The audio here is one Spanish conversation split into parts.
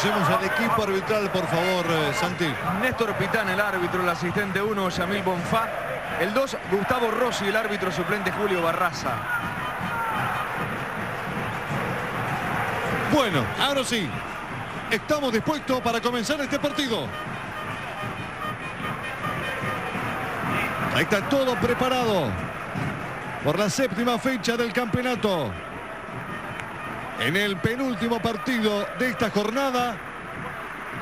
Conocemos al equipo arbitral, por favor, eh, Santi. Néstor Pitán, el árbitro, el asistente 1, Yamil Bonfá. El 2, Gustavo Rossi, el árbitro suplente Julio Barraza. Bueno, ahora sí. Estamos dispuestos para comenzar este partido. Ahí está todo preparado por la séptima fecha del campeonato. En el penúltimo partido de esta jornada,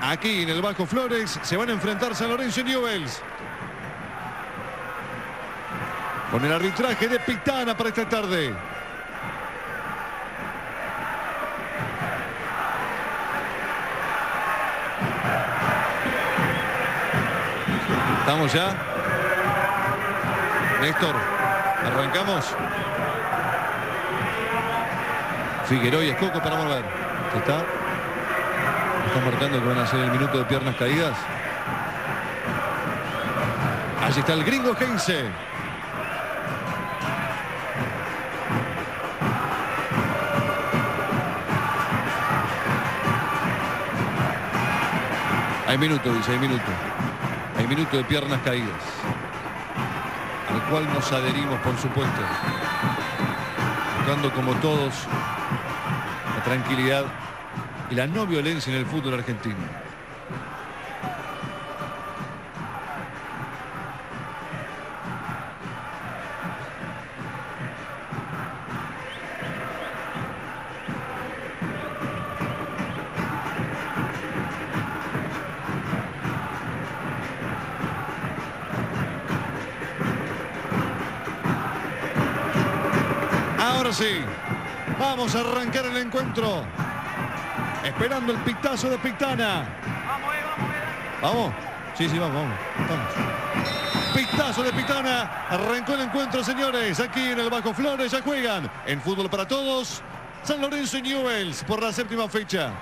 aquí en el Bajo Flores, se van a enfrentar San Lorenzo y Newells. Con el arbitraje de Pitana para esta tarde. ¿Estamos ya? Néstor, arrancamos. Figueroa y Escoco para volver. ¿Qué está? Están marcando que van a ser el minuto de piernas caídas. Allí está el gringo Heinze. Hay minuto, dice, hay minuto. Hay minuto de piernas caídas. Al cual nos adherimos, por supuesto. Buscando como todos tranquilidad y la no violencia en el fútbol argentino. Esperando el pitazo de Pitana. Vamos. Sí, sí, vamos, vamos. vamos. Pitazo de Pitana. Arrancó el encuentro, señores. Aquí en el Bajo Flores ya juegan en fútbol para todos. San Lorenzo y Newells por la séptima fecha.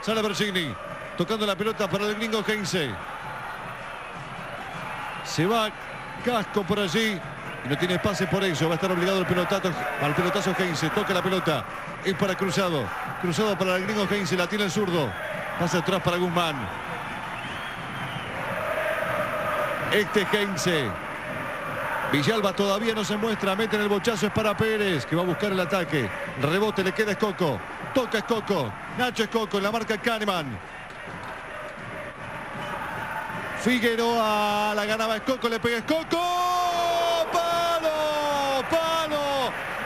Sale Bergini. Tocando la pelota para el gringo Heinze. Se va Casco por allí. No tiene pase por eso. Va a estar obligado el pelotazo, al pelotazo Heinze. Toca la pelota. Es para Cruzado. Cruzado para el gringo Heinze. La tiene el zurdo. Pasa atrás para Guzmán. Este Heinze. Villalba todavía no se muestra. Mete en el bochazo. Es para Pérez. Que va a buscar el ataque. Rebote. Le queda Escoco. Toca Escoco. Nacho Escoco en la marca Kahneman. Figueroa. La ganaba Escoco. Le pega Escoco.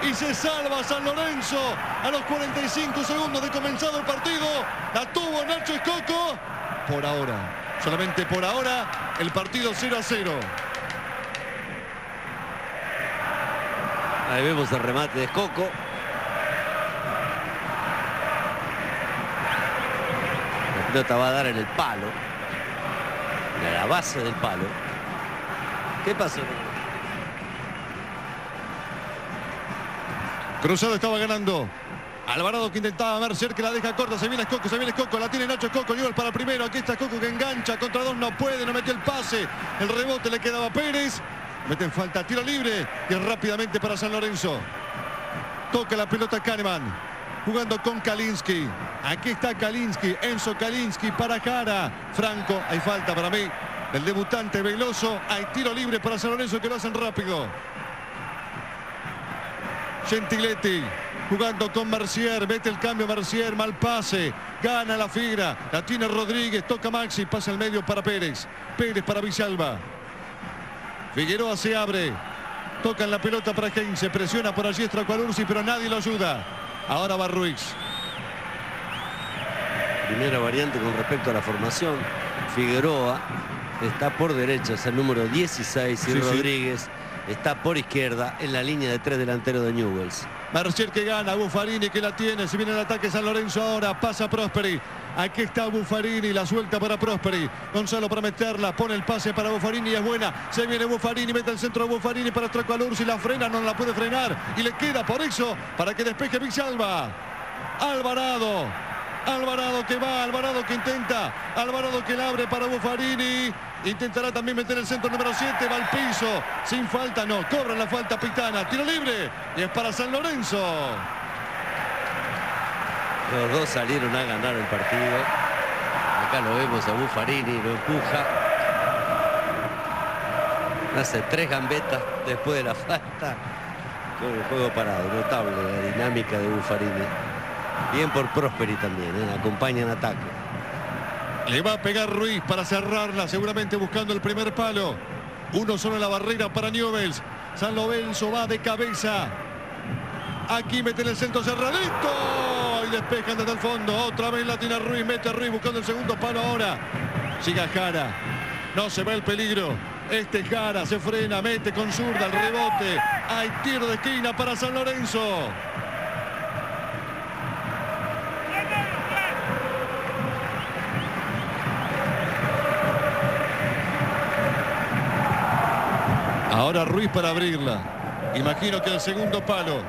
Y se salva San Lorenzo a los 45 segundos de comenzado el partido. La tuvo Nacho Escoco. Por ahora, solamente por ahora, el partido 0 a 0. Ahí vemos el remate de Escoco. La pelota va a dar en el palo. En la base del palo. ¿Qué pasó? Cruzado estaba ganando. Alvarado que intentaba Mercier que la deja corta. Se viene Escoco, se viene Escoco. La tiene Nacho Escoco. Nivel para primero. Aquí está Escoco que engancha. Contra dos no puede. No metió el pase. El rebote le quedaba a Pérez. Meten falta. Tiro libre. Y rápidamente para San Lorenzo. Toca la pelota Kahneman. Jugando con Kalinski. Aquí está Kalinski. Enzo Kalinski para cara. Franco. Hay falta para mí. El debutante Veloso. Hay tiro libre para San Lorenzo que lo hacen rápido. Gentiletti jugando con Mercier, mete el cambio Mercier, mal pase, gana la fibra, la tiene Rodríguez, toca Maxi, pasa al medio para Pérez, Pérez para Villalba. Figueroa se abre, toca en la pelota para se presiona por allí Estracualursi, pero nadie lo ayuda. Ahora va Ruiz. Primera variante con respecto a la formación, Figueroa está por derecha, es el número 16 y sí, Rodríguez. Sí está por izquierda en la línea de tres delanteros de Newells. Mercier que gana, Buffarini que la tiene, se viene el ataque San Lorenzo ahora, pasa Prosperi. Aquí está Buffarini, la suelta para Prosperi. Gonzalo para meterla, pone el pase para Buffarini y es buena. Se viene Buffarini, mete el centro de Buffarini para Stracualur, si la frena no la puede frenar y le queda por eso para que despeje Villalba. Alvarado, Alvarado que va, Alvarado que intenta, Alvarado que la abre para Buffarini. Intentará también meter el centro número 7, va al piso, sin falta, no, cobran la falta Pitana, tiro libre y es para San Lorenzo. Los dos salieron a ganar el partido. Acá lo vemos a Buffarini, lo empuja. Hace tres gambetas después de la falta. Con el juego parado, notable la dinámica de Buffarini. Bien por Prosperi también, ¿eh? acompaña en ataque. Le va a pegar Ruiz para cerrarla, seguramente buscando el primer palo. Uno solo en la barrera para Newells. San Lorenzo va de cabeza. Aquí mete en el centro cerradito. Y despejan desde el fondo. Otra vez Latina Ruiz. Mete a Ruiz buscando el segundo palo ahora. Siga Jara. No se ve el peligro. Este Jara se frena, mete con zurda el rebote. Hay tiro de esquina para San Lorenzo. Ahora Ruiz para abrirla. Imagino que el segundo palo.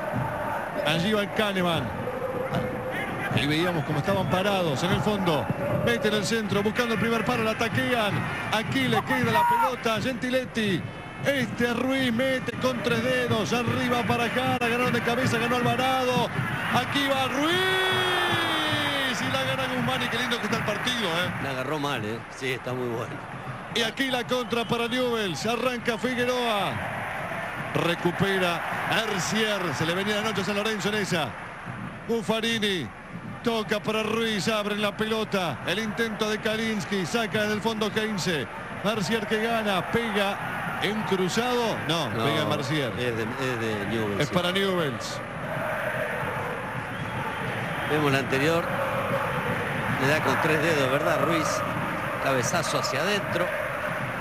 Allí va Kahneman. Ahí veíamos cómo estaban parados en el fondo. Mete en el centro, buscando el primer palo, la taquean. Aquí le queda la pelota Gentiletti. Este Ruiz mete con tres dedos. Arriba para Jara. Ganaron de cabeza, ganó Alvarado. Aquí va Ruiz. Y la gana Guzmán. Y qué lindo que está el partido, ¿eh? La agarró mal, ¿eh? Sí, está muy bueno. Y aquí la contra para Newells. Arranca Figueroa. Recupera Ercier. Se le venía la noche a San Lorenzo en esa. Buffarini. Toca para Ruiz. Abre la pelota. El intento de Kalinski. Saca del fondo Heinze. Mercier que gana. Pega en cruzado. No, No, pega Mercier. Es de, es de Newell's, Es sí. para Newells. Vemos la anterior. Le da con tres dedos, ¿verdad, Ruiz? Cabezazo hacia adentro.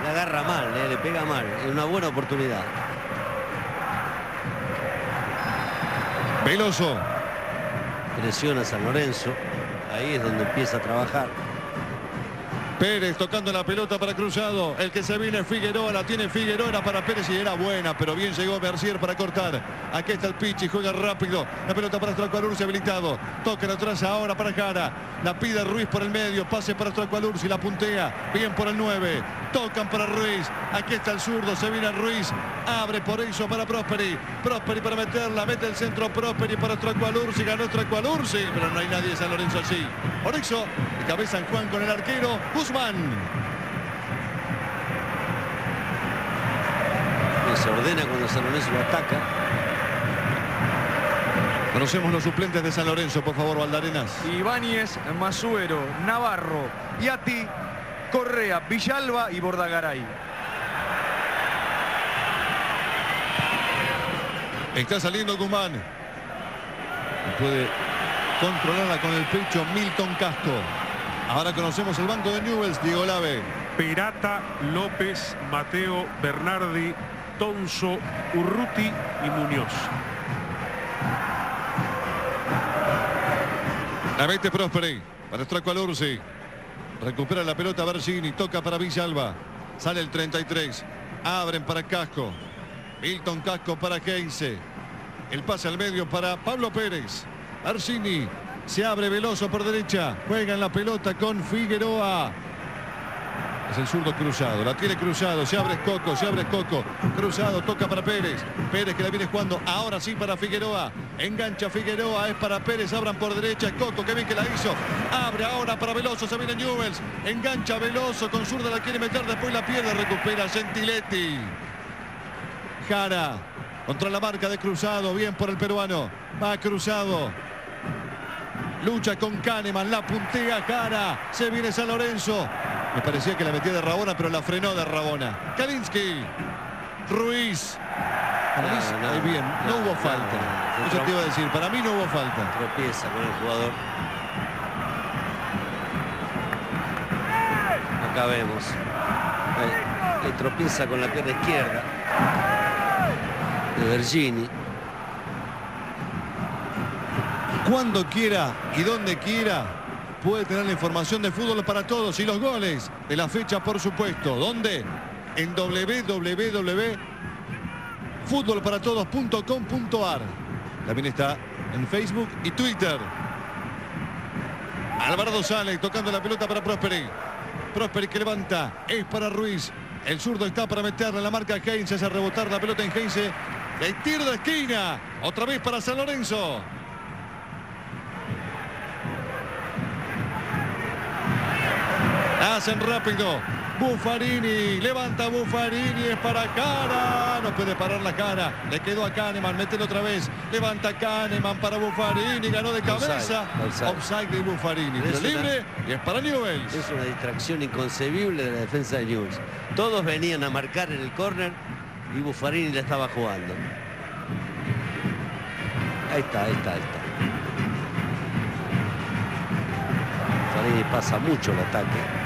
Le agarra mal, ¿eh? le pega mal. Es una buena oportunidad. Veloso. Presiona San Lorenzo. Ahí es donde empieza a trabajar. Pérez tocando la pelota para Cruzado. El que se viene es Figueroa, la tiene Figueroa, era para Pérez y era buena, pero bien llegó Mercier para cortar. Aquí está el Pichi, juega rápido. La pelota para Stracualursi habilitado. Toca atrás ahora para Jara. La pide Ruiz por el medio, pase para Stracualursi, la puntea. Bien por el 9. Tocan para Ruiz. Aquí está el zurdo, se viene Ruiz. Abre por eso para Prosperi. Prosperi para meterla, mete el centro Prosperi para Stracualursi. Ganó Stracualursi, pero no hay nadie de San Lorenzo allí. Por eso, de cabeza en Juan con el arquero Guzmán. Y se ordena cuando San Lorenzo lo ataca. Conocemos los suplentes de San Lorenzo, por favor, Valdarenas. Ibáñez, Masuero, Navarro, Yati, Correa, Villalba y Bordagaray. Está saliendo Guzmán. Puede controlarla con el pecho Milton Casco. Ahora conocemos el banco de Newells, Diego Lave. Perata, López, Mateo, Bernardi, Tonso, Urruti y Muñoz. La mete Prosperi para Stracualursi. Recupera la pelota Bergini, toca para Villalba. Sale el 33. Abren para Casco. Milton Casco para Heinze. El pase al medio para Pablo Pérez. Arcini se abre Veloso por derecha. Juega en la pelota con Figueroa. Es el zurdo cruzado. La tiene cruzado. Se abre Coco. Se abre Coco. Cruzado. Toca para Pérez. Pérez que la viene jugando. Ahora sí para Figueroa. Engancha Figueroa. Es para Pérez. Abran por derecha. Coco. Que bien que la hizo. Abre ahora para Veloso. Se viene Newells. Engancha Veloso. Con zurda la quiere meter. Después la pierde. Recupera Gentiletti. Jara. Contra la marca de Cruzado. Bien por el peruano. Va Cruzado. Lucha con Kahneman, la puntea Jara. Se viene San Lorenzo. Me parecía que la metía de Rabona, pero la frenó de Rabona. Kalinski. Ruiz. Mí, No, ahí bien, no, no, hubo falta. Eso te iba a decir, para mí no hubo falta. Tropieza con el jugador. Acá vemos. Ahí, Le tropieza con la pierna izquierda. De Bergini. Cuando quiera y donde quiera, puede tener la información de fútbol para todos y los goles de la fecha, por supuesto. ¿Dónde? En www.futbolparatodos.com.ar. También está en Facebook y Twitter. Alvarado sale tocando la pelota para Prosperi. Prosperi que levanta. Es para Ruiz. El zurdo está para meterla en la marca Heinze. Hace rebotar la pelota en Heinze. De tiro de esquina. Otra vez para San Lorenzo. Hacen rápido. Buffarini, levanta Buffarini, es para Cara, no puede parar la cara, le quedó a Kahneman, mételo otra vez, levanta Kahneman para Buffarini, ganó de cabeza, Offside, offside. de Buffarini, Es una- libre y es para Newells. Es una distracción inconcebible de la defensa de Newell's. Todos venían a marcar en el córner y Buffarini la estaba jugando. Ahí está, ahí está, ahí está. Buffarini pasa mucho el ataque.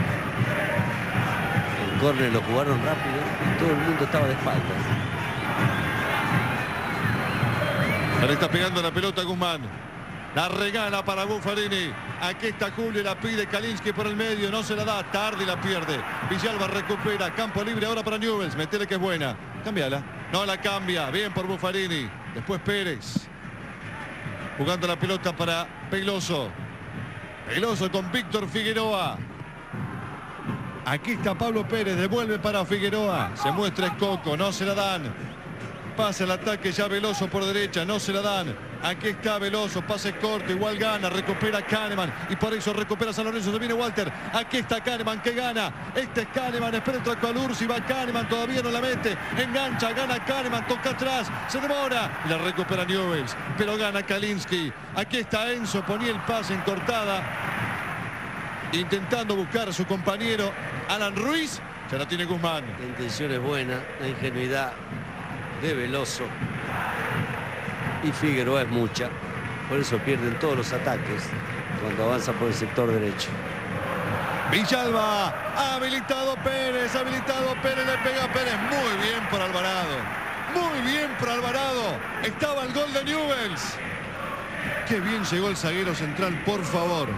Córner lo jugaron rápido y todo el mundo estaba de espaldas. Le está pegando la pelota Guzmán. La regala para Buffarini. Aquí está Julio, la pide Kalinski por el medio, no se la da, tarde y la pierde. Villalba recupera, campo libre ahora para Newells, metele que es buena. Cámbiala. No la cambia, bien por Buffarini. Después Pérez. Jugando la pelota para Peloso. Peloso con Víctor Figueroa. Aquí está Pablo Pérez, devuelve para Figueroa. Se muestra Escoco, no se la dan. Pasa el ataque ya Veloso por derecha, no se la dan. Aquí está Veloso, pase corto, igual gana, recupera Kahneman y por eso recupera San Lorenzo, se viene Walter. Aquí está Kahneman que gana. Este es Kahneman, espera el Ursi, va Kahneman, todavía no la mete. Engancha, gana Kahneman, toca atrás, se demora. Y la recupera Newells, pero gana Kalinski. Aquí está Enzo, ponía el pase en cortada. Intentando buscar a su compañero Alan Ruiz. Ya la tiene Guzmán. La intención es buena, la ingenuidad de Veloso y Figueroa es mucha. Por eso pierden todos los ataques cuando avanzan por el sector derecho. Villalba, habilitado Pérez, habilitado Pérez, le pega a Pérez. Muy bien por Alvarado. Muy bien por Alvarado. Estaba el gol de Newells. Qué bien llegó el zaguero central, por favor.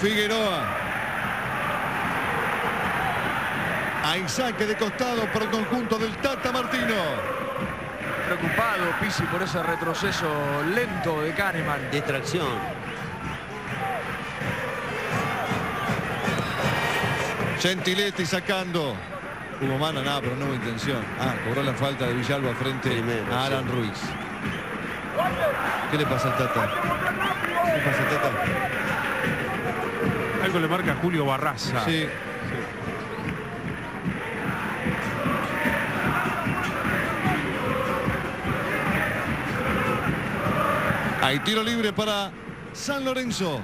Figueroa. Hay saque de costado por el conjunto del Tata Martino. Preocupado Pisi por ese retroceso lento de Kahneman. Distracción. Gentiletti sacando. Hubo mano, nada, pero no hubo intención. Ah, cobró la falta de Villalba frente Primero, a Alan sí. Ruiz. ¿Qué le pasa al Tata? ¿Qué le pasa al Tata? Algo le marca Julio Barraza. Sí. Hay tiro libre para San Lorenzo.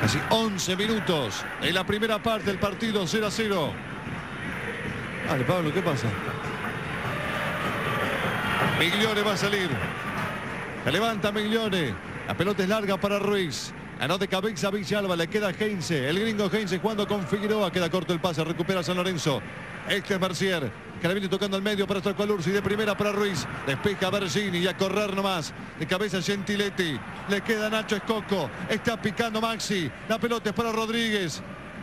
Casi 11 minutos en la primera parte del partido 0 a 0. Dale, Pablo, ¿qué pasa? Migliore va a salir. Se levanta Migliore. La pelota es larga para Ruiz. Ganó de cabeza Villalba, le queda Heinze. El gringo Heinze jugando con Figueroa. Queda corto el pase, recupera San Lorenzo. Este es Mercier, que tocando al medio para Stracolursi. De primera para Ruiz. Despeja Bergini y a correr nomás. De cabeza Gentiletti. Le queda Nacho Escoco. Está picando Maxi. La pelota es para Rodríguez.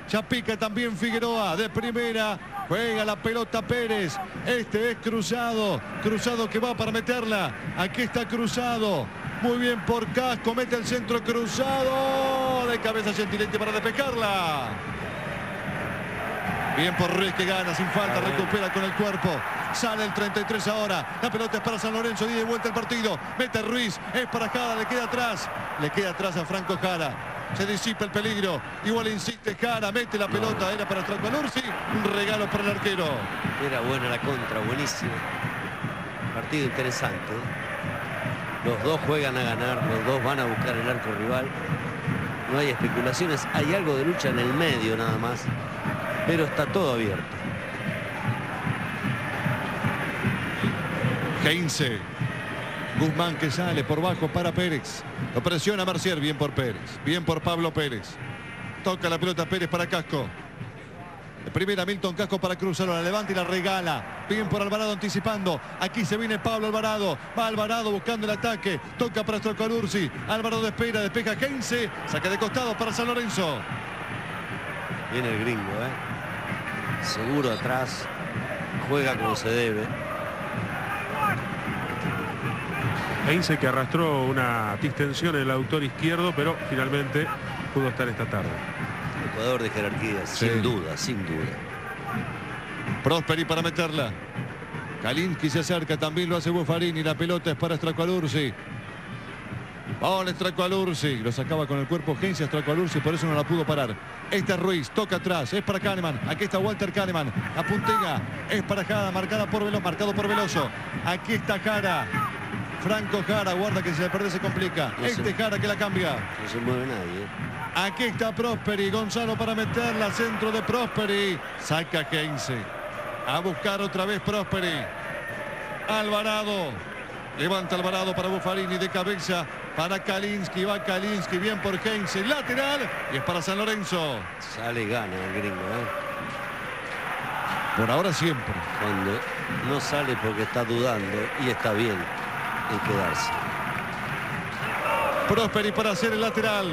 Ya pica también Figueroa de primera. Juega la pelota Pérez. Este es Cruzado. Cruzado que va para meterla. Aquí está Cruzado. Muy bien por Casco. Mete el centro Cruzado. De cabeza Gentiletti para despejarla. Bien por Ruiz que gana sin falta. Recupera con el cuerpo. Sale el 33 ahora. La pelota es para San Lorenzo. Y de vuelta el partido. Mete Ruiz. Es para Jara. Le queda atrás. Le queda atrás a Franco Jara. Se disipa el peligro. Igual insiste Jara. Mete la pelota. Era para Stracolursi. Un regalo para el arquero. Era buena la contra, buenísimo. Partido interesante. ¿eh? Los dos juegan a ganar, los dos van a buscar el arco rival. No hay especulaciones, hay algo de lucha en el medio nada más. Pero está todo abierto. Heinze. Guzmán que sale por bajo para Pérez. Lo presiona Mercier. Bien por Pérez. Bien por Pablo Pérez. Toca la pelota Pérez para Casco. Primera Milton Casco para cruzarlo. La levanta y la regala. Bien por Alvarado anticipando. Aquí se viene Pablo Alvarado. Va Alvarado buscando el ataque. Toca para Strocolursi. Alvarado espera. Despeja Heinze. Saca de costado para San Lorenzo. Viene el gringo, ¿eh? Seguro atrás. Juega como se debe. Heinze que arrastró una distensión en el autor izquierdo, pero finalmente pudo estar esta tarde. Jugador de jerarquía, Sí. sin duda, sin duda. Prosperi para meterla. Kalinski se acerca, también lo hace Buffarini. La pelota es para Stracolursi. Ahora al Ursi. Lo sacaba con el cuerpo Heinz al Ursi. Por eso no la pudo parar. Este es Ruiz. Toca atrás. Es para Kahneman. Aquí está Walter Kahneman. La puntega. Es para Jara. Marcada por Veloso. Marcado por Veloso. Aquí está Jara. Franco Jara. Guarda que si se pierde se complica. este Jara que la cambia. No se mueve nadie. Aquí está Prosperi. Gonzalo para meterla. Centro de Prosperi. Saca Heinz. A buscar otra vez Prosperi. Alvarado. Levanta Alvarado para Buffarini de cabeza para Kalinski. Va Kalinski bien por Heinze. Lateral y es para San Lorenzo. Sale y gana el gringo. ¿eh? Por ahora siempre. Cuando no sale porque está dudando y está bien en quedarse. Prosperi para hacer el lateral.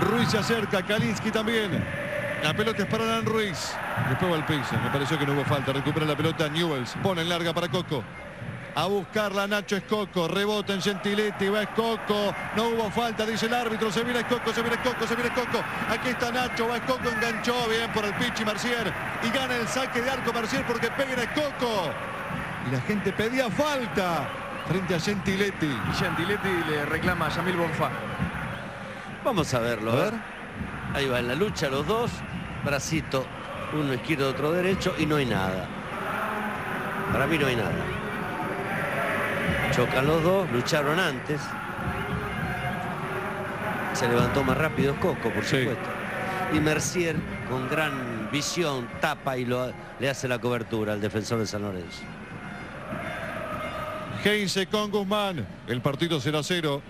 Ruiz se acerca. Kalinski también. La pelota es para Dan Ruiz. Después va al piso. Me pareció que no hubo falta. Recupera la pelota Newells. Pone en larga para Coco. A buscarla Nacho Escoco. Rebota en Gentiletti. Va Escoco. No hubo falta, dice el árbitro. Se viene Escoco, se viene Escoco, se viene Escoco. Aquí está Nacho. Va Escoco. Enganchó bien por el Pichi Marcier. Y gana el saque de arco Marcier porque pega en Escoco. Y la gente pedía falta frente a Gentiletti. Y Gentiletti le reclama a Yamil Bonfá. Vamos a verlo. A ver. Ahí va en la lucha los dos. Bracito, uno izquierdo, otro derecho y no hay nada. Para mí no hay nada. Chocan los dos, lucharon antes. Se levantó más rápido Coco, por supuesto. Y Mercier, con gran visión, tapa y lo, le hace la cobertura al defensor de San Lorenzo. Heinze con Guzmán. El partido será cero.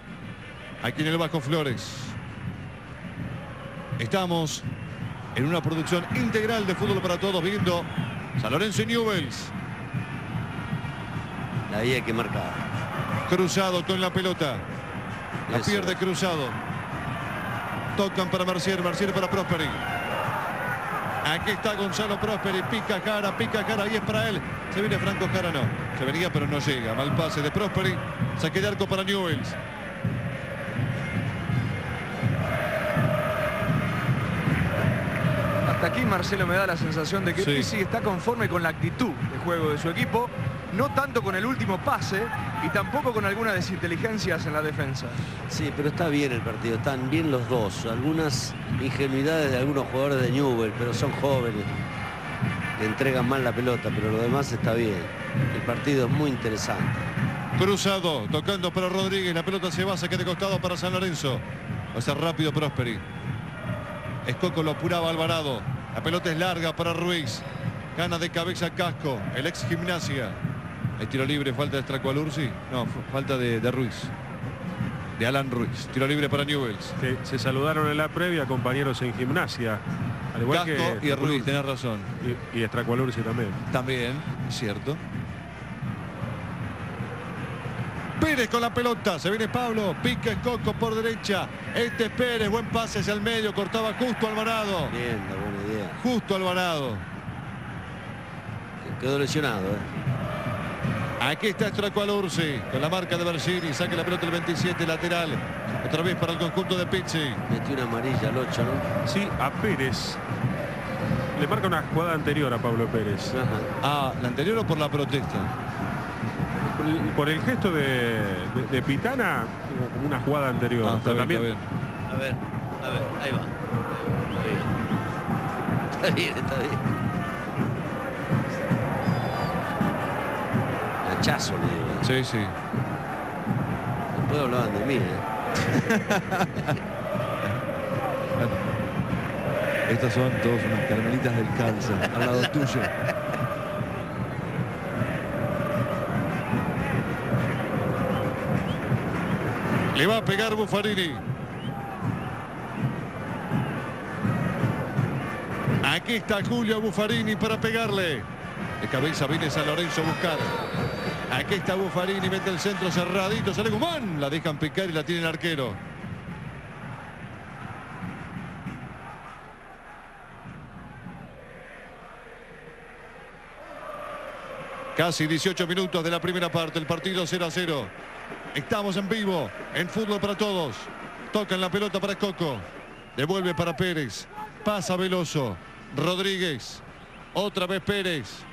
Aquí en el Bajo Flores. Estamos en una producción integral de fútbol para todos, viendo San Lorenzo y Newells. Ahí hay que marcar. Cruzado con la pelota. La pierde Cruzado. Tocan para Mercier, Mercier para Prosperi. Aquí está Gonzalo Prosperi, pica cara, pica cara, y es para él. Se viene Franco Cara, no. Se venía, pero no llega. Mal pase de Prosperi. Saque de arco para Newells. Hasta aquí Marcelo me da la sensación de que sí. está conforme con la actitud de juego de su equipo no tanto con el último pase y tampoco con algunas desinteligencias en la defensa. Sí, pero está bien el partido, están bien los dos. Algunas ingenuidades de algunos jugadores de Newell, pero son jóvenes, que entregan mal la pelota, pero lo demás está bien. El partido es muy interesante. Cruzado, tocando para Rodríguez, la pelota se va, saque de costado para San Lorenzo. Va a ser rápido Prosperi. Escoco lo apuraba Alvarado. La pelota es larga para Ruiz. Gana de cabeza Casco, el ex gimnasia. ¿Hay tiro libre, falta de Stracualursi? No, falta de, Ruiz. De Alan Ruiz. Tiro libre para Newells. se saludaron en la previa compañeros en gimnasia. Al igual que y Ruiz, tenés razón. Y, y también. También, cierto. Pérez con la pelota, se viene Pablo, pica Coco por derecha, este es Pérez, buen pase hacia el medio, cortaba justo Alvarado. Bien, buena idea. Justo Alvarado. Quedó lesionado, ¿eh? Aquí está Stracualursi con la marca de Bersini. Saque la pelota el 27 lateral. Otra vez para el conjunto de Pizzi. Metió una amarilla al 8, ¿no? Sí, a Pérez. Le marca una jugada anterior a Pablo Pérez. Ah, ¿la anterior o por la protesta? Por el, gesto de, Pitana, como una jugada anterior. Ah, está bien, A ver, a ver, ahí va. Está bien, está bien. Chazo, le digo. Sí, sí. Después hablaban de mí, ¿eh? Estas son todas unas carmelitas del calza al lado tuyo. Le va a pegar Buffarini. Aquí está Julio Buffarini para pegarle. De cabeza viene San Lorenzo a buscar. Aquí está Buffarini, mete el centro cerradito, sale Guzmán. La dejan picar y la tiene el arquero. Casi 18 minutos de la primera parte, el partido 0 a 0. Estamos en vivo, en fútbol para todos. Tocan la pelota para Coco. Devuelve para Pérez. Pasa Veloso. Rodríguez. Otra vez Pérez.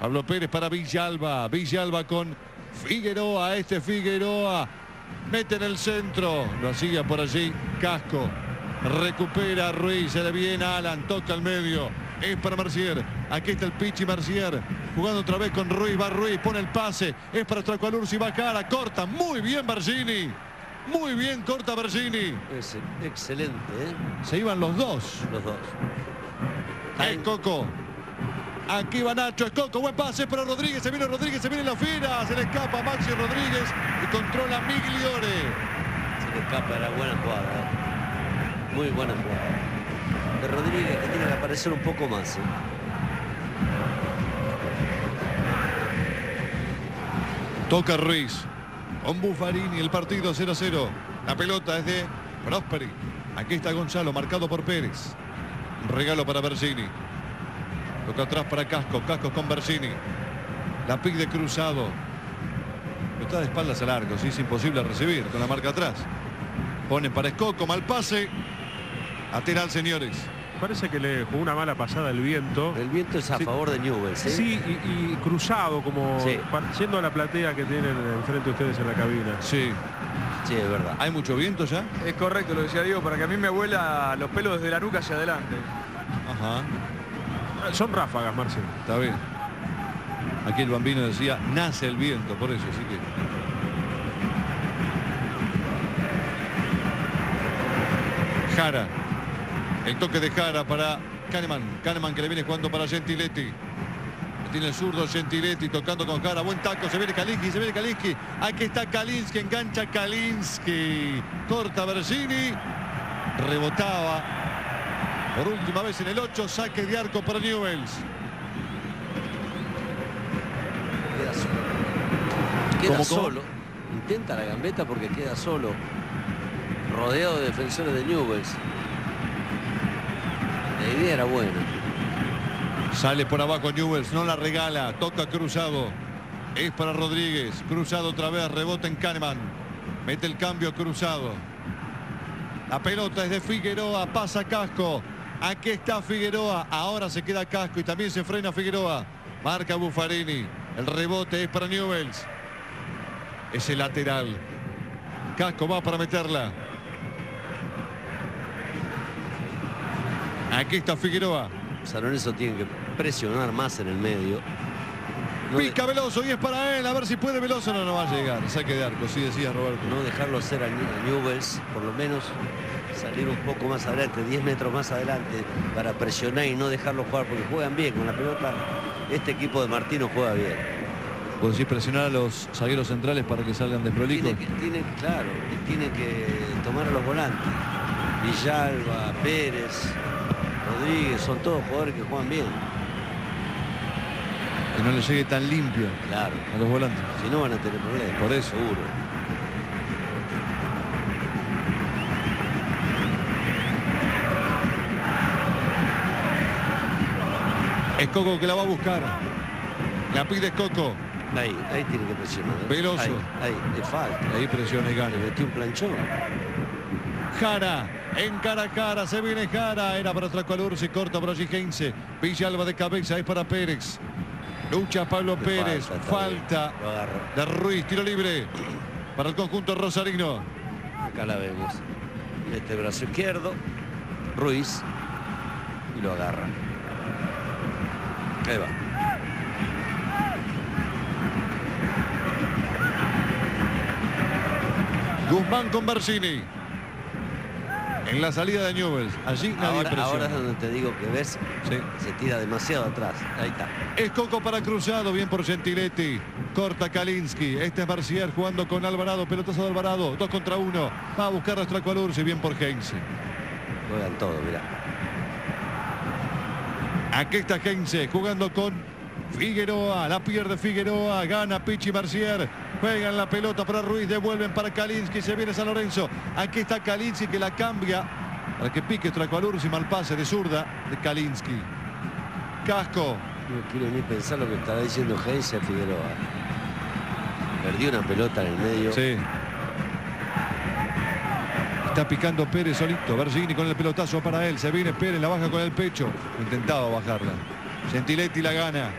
Pablo Pérez para Villalba. Villalba con Figueroa. Este Figueroa Mete en el centro. Lo hacía por allí. Casco. Recupera Ruiz. Se le viene Alan. Toca al medio. Es para Mercier. Aquí está el Pichi Mercier. Jugando otra vez con Ruiz. Va Ruiz. Pone el pase. Es para Tracualursi. Va cara. Corta. Muy bien Bergini. Muy bien corta Bergini. Es excelente, ¿eh? Se iban los dos. Los dos. Es Coco. Aquí va Nacho, es Coco, buen pase para Rodríguez, se viene Rodríguez, se viene la fila, se le escapa Maxi Rodríguez y controla Migliore. Se le escapa, era buena jugada. ¿eh? Muy buena jugada. De Rodríguez que tiene que aparecer un poco más. ¿eh? Toca Ruiz. Con Buffarini el partido 0-0. La pelota es de Prosperi. Aquí está Gonzalo, marcado por Pérez. Un regalo para Bersini. Toca atrás para Casco. Casco con Bersini. La pick de cruzado. Está de espaldas al arco. Sí, es imposible recibir con la marca atrás. Pone para Escoco. Mal pase. Lateral, señores. Parece que le jugó una mala pasada el viento. El viento es a Sí. favor de Newell's. ¿eh? Sí, y, y cruzado, como Sí. yendo a la platea que tienen enfrente de ustedes en la cabina. Sí. Sí, es verdad. ¿Hay mucho viento ya? Es correcto lo decía Diego, para que a mí me vuela los pelos desde la nuca hacia adelante. Ajá. Son ráfagas, Marcel. Está bien. Aquí el bambino decía, nace el viento, por eso, así que. Jara. El toque de Jara para Kahneman. Kahneman que le viene jugando para Gentiletti. Tiene el zurdo Gentiletti tocando con Jara. Buen taco. Se viene Kalinski, se viene Kalinski. Aquí está Kalinski, engancha Kalinski. Corta Bersini. Rebotaba. Por última vez en el 8, saque de arco para Newells. Queda solo. Queda ¿Cómo, cómo? solo. Intenta la gambeta porque queda solo. Rodeado de defensores de Newells. La idea era buena. Sale por abajo Newells, no la regala, toca cruzado. Es para Rodríguez, cruzado otra vez, rebota en Kahneman. Mete el cambio cruzado. La pelota es de Figueroa, pasa Casco. Aquí está Figueroa, ahora se queda Casco y también se frena Figueroa. Marca Buffarini, el rebote es para Newells. Es el lateral. Casco va para meterla. Aquí está Figueroa. San Lorenzo tiene que presionar más en el medio. No, de- Pica Veloso y es para él. A ver si puede Veloso. No, no va a llegar. Saque de arco, sí decía Roberto. no dejarlo hacer a Newells, por lo menos salir un poco más adelante, 10 metros más adelante, para presionar y no dejarlo jugar, porque juegan bien con la pelota. Este equipo de Martino juega bien. Puedo decir presionar a los zagueros centrales para que salgan desprolijos. Tiene que, tiene, claro, tiene que tomar a los volantes. Villalba, Pérez, Rodríguez, son todos jugadores que juegan bien. Que no le llegue tan limpio Claro, a los volantes. si no van a tener problemas. Por eso. Seguro. Es Coco que la va a buscar. La pide Coco. Ahí, ahí tiene que presionar. ¿eh? Veloso. Ahí, ahí, falta. Ahí presiona y Le gana. metió un planchón. Jara, en cara a cara, se viene Jara, era para Tracualur, se corta por allí Heinze, Villalba de cabeza, es para Pérez, lucha Pablo Pérez, falta, falta de Ruiz, tiro libre para el conjunto rosarino. Acá la vemos. Este brazo izquierdo. Ruiz. Y lo agarra. Ahí va. Guzmán con Bersini. En la salida de Newells, allí nadie Ahora, presiona. ahora es donde te digo que ves. Sí. Se tira demasiado atrás. Ahí está. Es Coco para Cruzado, bien por Gentiletti. Corta Kalinski. Este es Marcial jugando con Alvarado. Pelotazo de Alvarado. Dos contra uno. Va a buscar a Tracualursi, bien por Heinze. Juegan todo, mirá. Aquí está Heinze jugando con Figueroa. La pierde Figueroa. Gana Pichi Marcier. Juegan la pelota para Ruiz. Devuelven para Kalinski. Se viene San Lorenzo. Aquí está Kalinski que la cambia. Para que pique Tracualursi. Mal pase de zurda de Kalinski. Casco. No quiero ni pensar lo que estará diciendo Heinze a Figueroa. Perdió una pelota en el medio. Sí. Está picando Pérez solito. Bergini con el pelotazo para él. Se viene Pérez, la baja con el pecho. Intentaba bajarla. Gentiletti la gana.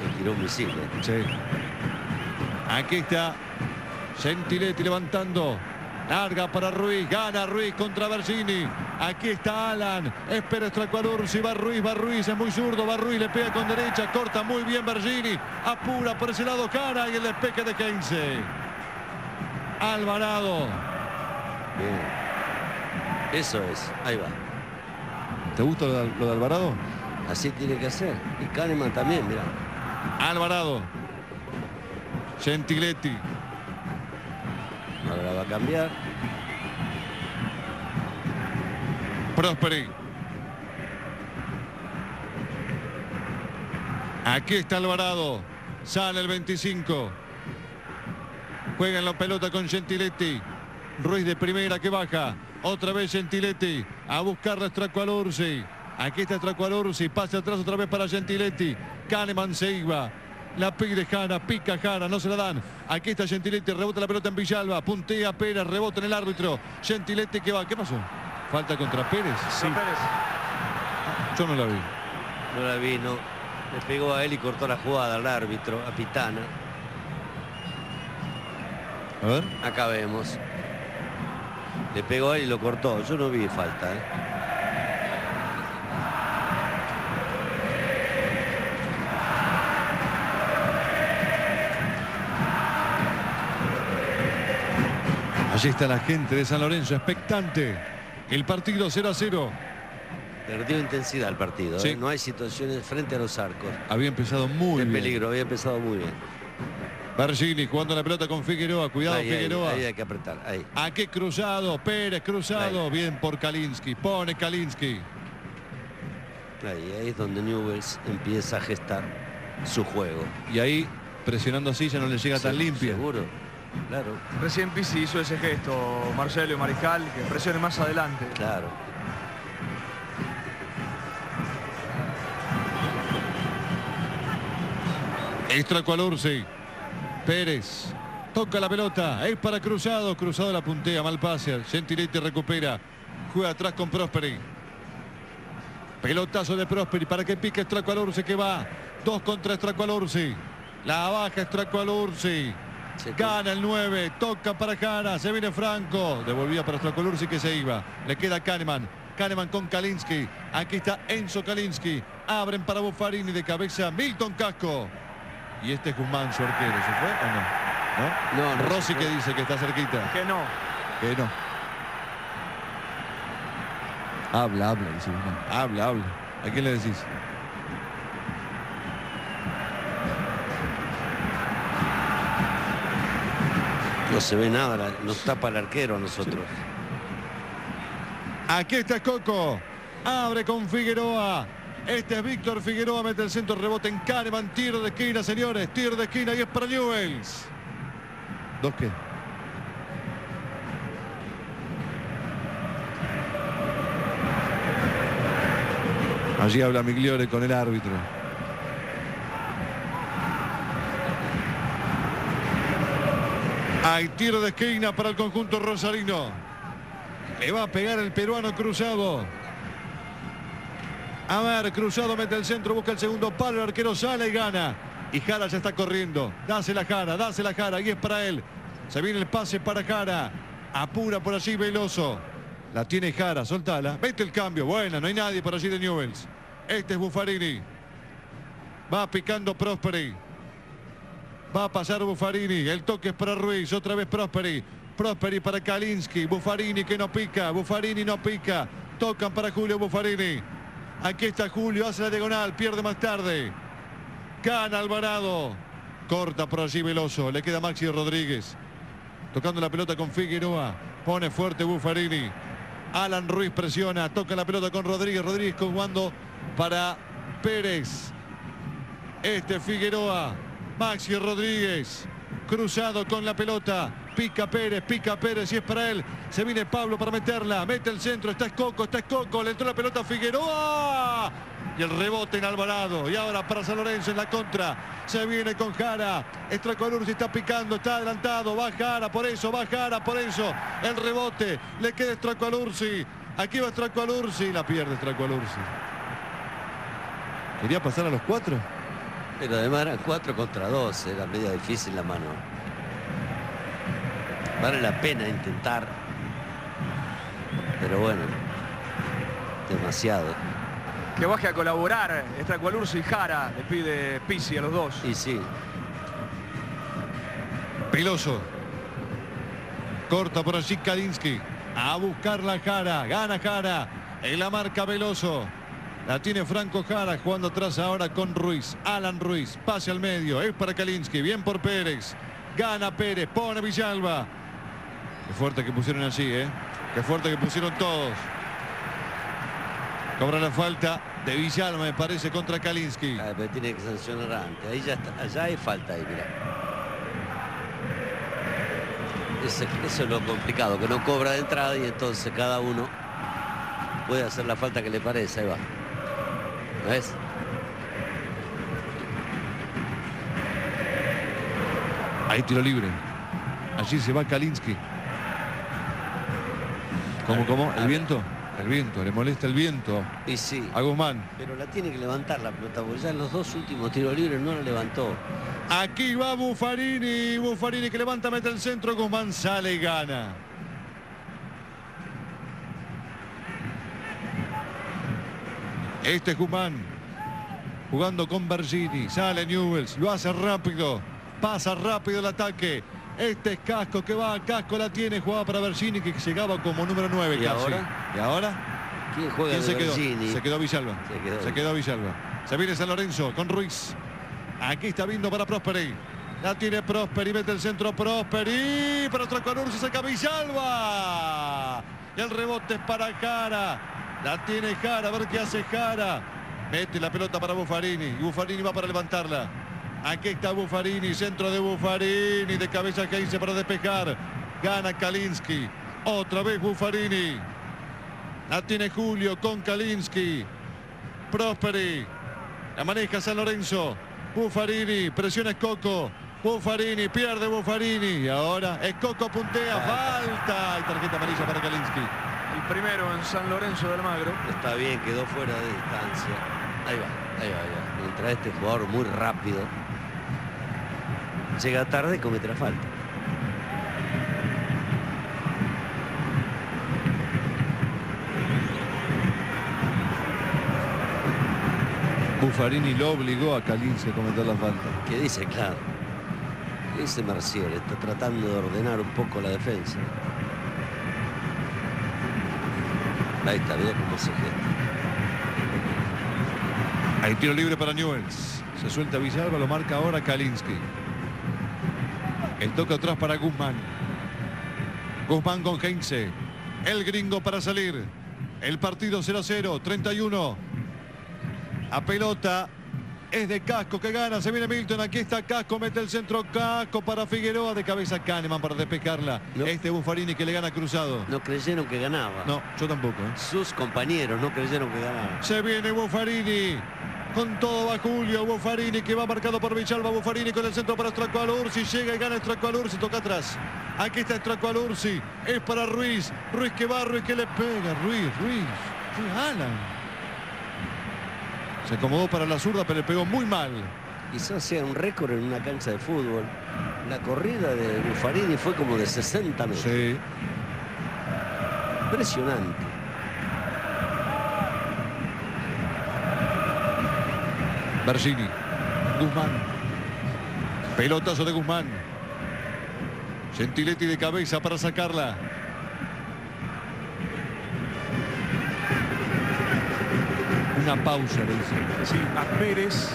Le tiró un misil. eh. Sí. Aquí está Gentiletti levantando. Larga para Ruiz, gana Ruiz contra Bergini. Aquí está Alan, espera si va Ruiz, va Ruiz, es muy zurdo, va Ruiz, le pega con derecha, corta muy bien Bergini, apura por ese lado cara y el despeque de Keynes. Alvarado. Bien. Eso es, ahí va. ¿Te gusta lo de, Alvarado? Así tiene que ser. Y Kahneman también, mira. Alvarado. Gentiletti. Ahora va a cambiar. Prosperi. Aquí está Alvarado. Sale el 25. Juega en la pelota con Gentiletti. Ruiz de primera que baja. Otra vez Gentiletti. A buscar a Stracualursi. Aquí está Stracualursi. Pase atrás otra vez para Gentiletti. Kahneman se iba. La pide Jara, pica Jara, no se la dan. Aquí está Gentiletti, rebota la pelota en Villalba, puntea Pérez, rebota en el árbitro. Gentiletti que va, ¿qué pasó? ¿Falta contra Pérez? Sí. Yo no la vi. No la vi, no. Le pegó a él y cortó la jugada al árbitro, a Pitana. A ver. Acá vemos. Le pegó a él y lo cortó. Yo no vi falta, ¿eh? Allí está la gente de San Lorenzo, expectante. El partido 0 a 0. Perdió intensidad el partido. ¿eh? No hay situaciones frente a los arcos. Había empezado muy en bien. peligro, había empezado muy bien. Bergini jugando la pelota con Figueroa. Cuidado Figueroa. Ahí, hay que apretar. Ahí. Aquí cruzado. Pérez cruzado. Bien por Kalinsky. Pone Kalinsky. Ahí, ahí es donde Newells empieza a gestar su juego. Y ahí, presionando así, ya no le llega tan limpia. Seguro. Claro. Recién Pisi hizo ese gesto, Marcelo y Mariscal, que presione más adelante. Claro. Extra Cualursi. Pérez. Toca la pelota. Es para Cruzado. Cruzado la puntea. Mal pase. Gentiletti recupera. Juega atrás con Prosperi. Pelotazo de Prosperi para que pique Stracualursi que va. Dos contra Stracualursi. La baja Stracualursi. Gana el 9, toca para Jara, se viene Franco. Devolvía para Stracolursi que se iba. Le queda Kahneman. Kahneman con Kalinsky. Aquí está Enzo Kalinsky. Abren para Buffarini de cabeza Milton Casco. Y este es Guzmán, su arquero. ¿Se fue o no? ¿No? Rossi que dice que está cerquita. Que no. Que no. Habla, habla, dice Guzmán. Habla, habla. ¿A quién le decís? No se ve nada, nos tapa el arquero a nosotros. Aquí está Coco. Abre con Figueroa. Este es Víctor Figueroa, mete el centro, rebote en Kahneman, tiro de esquina, señores, tiro de esquina y es para Newells. ¿Dos qué? Allí habla Migliore con el árbitro. Hay tiro de esquina para el conjunto rosarino. Le va a pegar el peruano cruzado. A ver, cruzado mete el centro, busca el segundo palo, el arquero sale y gana. Y Jara ya está corriendo. Dase la Jara, dase la Jara, y es para él. Se viene el pase para Jara. Apura por allí Veloso. La tiene Jara, soltala. Vete el cambio. Buena, no hay nadie por allí de Newells. Este es Buffarini. Va picando Prosperi. Va a pasar Buffarini. El toque es para Ruiz. Otra vez Prosperi. Prosperi para Kalinsky. Buffarini que no pica. Buffarini no pica. Tocan para Julio Buffarini. Aquí está Julio. Hace la diagonal. Pierde más tarde. Gana Alvarado. Corta por allí Veloso. Le queda Maxi Rodríguez. Tocando la pelota con Figueroa. Pone fuerte Buffarini. Alan Ruiz presiona. Toca la pelota con Rodríguez. Rodríguez jugando para Pérez. Este Figueroa. Maxi Rodríguez. Cruzado con la pelota. Pica Pérez, pica Pérez y es para él. Se viene Pablo para meterla. Mete el centro. Está Escoco, está Escoco. Le entró la pelota a Figueroa. Y el rebote en Alvarado. Y ahora para San Lorenzo en la contra. Se viene con Jara. Estracolursi está picando, está adelantado. Va Jara, por eso, va Jara, por eso. El rebote. Le queda Estracolursi. Aquí va Estracolursi. La pierde Estracolursi. ¿Quería pasar a los cuatro? Pero además eran 4 contra 2, era media difícil la mano. Vale la pena intentar. Pero bueno, demasiado. Que baje a colaborar Estracualursi y Jara, le pide Pisi a los dos. Y sí. Peloso. Corta por allí Kalinsky. A buscar la Jara. Gana Jara. En la marca Veloso. La tiene Franco Jara jugando atrás ahora con Ruiz. Alan Ruiz. Pase al medio. Es para Kalinsky. Bien por Pérez. Gana Pérez. Pone Villalba. Qué fuerte que pusieron allí, ¿eh? Qué fuerte que pusieron todos. Cobra la falta de Villalba, me parece, contra Kalinsky. Ah, pero tiene que sancionar antes. Ahí ya está. Allá hay falta ahí, mira. Eso, eso es lo complicado, que no cobra de entrada y entonces cada uno puede hacer la falta que le parece. Ahí va. ¿Ves? Ahí tiro libre. Allí se va Kalinsky. ¿Cómo, cómo? ¿El viento? El viento, le molesta el viento Y sí. a Guzmán. Pero la tiene que levantar la pelota, porque ya en los dos últimos tiros libres no la levantó. Aquí va Buffarini. Buffarini que levanta, mete el centro. Guzmán sale y gana. Este es Guzmán. Jugando con Bergini. Sale Newells. Lo hace rápido. Pasa rápido el ataque. Este es Casco que va. Casco la tiene. Jugaba para Bergini que llegaba como número 9 ¿Y casi. ahora? ¿Y ahora? ¿Quién juega ¿Quién se quedó? Se quedó Villalba. Se quedó. Se quedó Villalba. Se viene San Lorenzo con Ruiz. Aquí está viendo para Prosperi. La tiene Prosperi, mete el centro Prosperi. Para Traconur se saca Villalba. Y el rebote es para Jara. La tiene Jara, a ver qué hace Jara. Mete la pelota para Buffarini. Y Buffarini va para levantarla. Aquí está Buffarini, centro de Buffarini. De cabeza Heinze para despejar. Gana Kalinsky. Otra vez Buffarini. La tiene Julio con Kalinsky. Prosperi. La maneja San Lorenzo. Buffarini. Presiona Coco. Buffarini. Pierde Buffarini. Y ahora es Coco puntea. Falta. Y tarjeta amarilla para Kalinsky. El primero en San Lorenzo del Magro. Está bien, quedó fuera de distancia. Ahí va, ahí va, ahí va. Mientras este jugador muy rápido llega tarde y comete la falta. Buffarini lo obligó a Kalinsky a cometer la falta. ¿Qué dice? Claro. ¿Qué dice Mercier? Está tratando de ordenar un poco la defensa. Ahí está, mira cómo se gesta. Hay tiro libre para Newells. Se suelta Villalba, lo marca ahora Kalinsky. El toque atrás para Guzmán. Guzmán con Heinze. El gringo para salir. El partido 0-0, 31. A pelota. Es de Casco que gana. Se viene Milton. Aquí está Casco. Mete el centro. Casco para Figueroa. De cabeza Kahneman para despejarla. No. Este Buffarini que le gana cruzado. No creyeron que ganaba. No, yo tampoco. ¿eh? Sus compañeros no creyeron que ganaba. Se viene Buffarini. Con todo va Julio Buffarini que va marcado por Villalba. Buffarini con el centro para Stracoalursi. Llega y gana Stracoalursi. Toca atrás. Aquí está Stracoalursi. Es para Ruiz. Ruiz que va, Ruiz que le pega. Ruiz, Ruiz. Ruiz Alan. Se acomodó para la zurda, pero le pegó muy mal. Quizás sea un récord en una cancha de fútbol. La corrida de Buffarini fue como de 60 metros. Sí. Impresionante. Bergini. Guzmán. Pelotazo de Guzmán. Gentiletti de cabeza para sacarla. Una pausa, le dice. Sí, a Pérez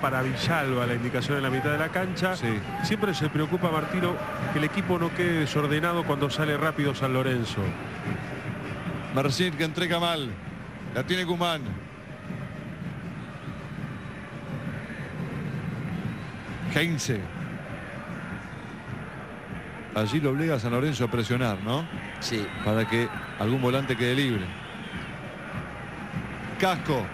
para Villalba la indicación en la mitad de la cancha. Sí. Siempre se preocupa Martino que el equipo no quede desordenado cuando sale rápido San Lorenzo. Marcin que entrega mal. La tiene Guzmán. Heinze. Allí lo obliga a San Lorenzo a presionar, ¿no? Sí. Para que algún volante quede libre. Casco.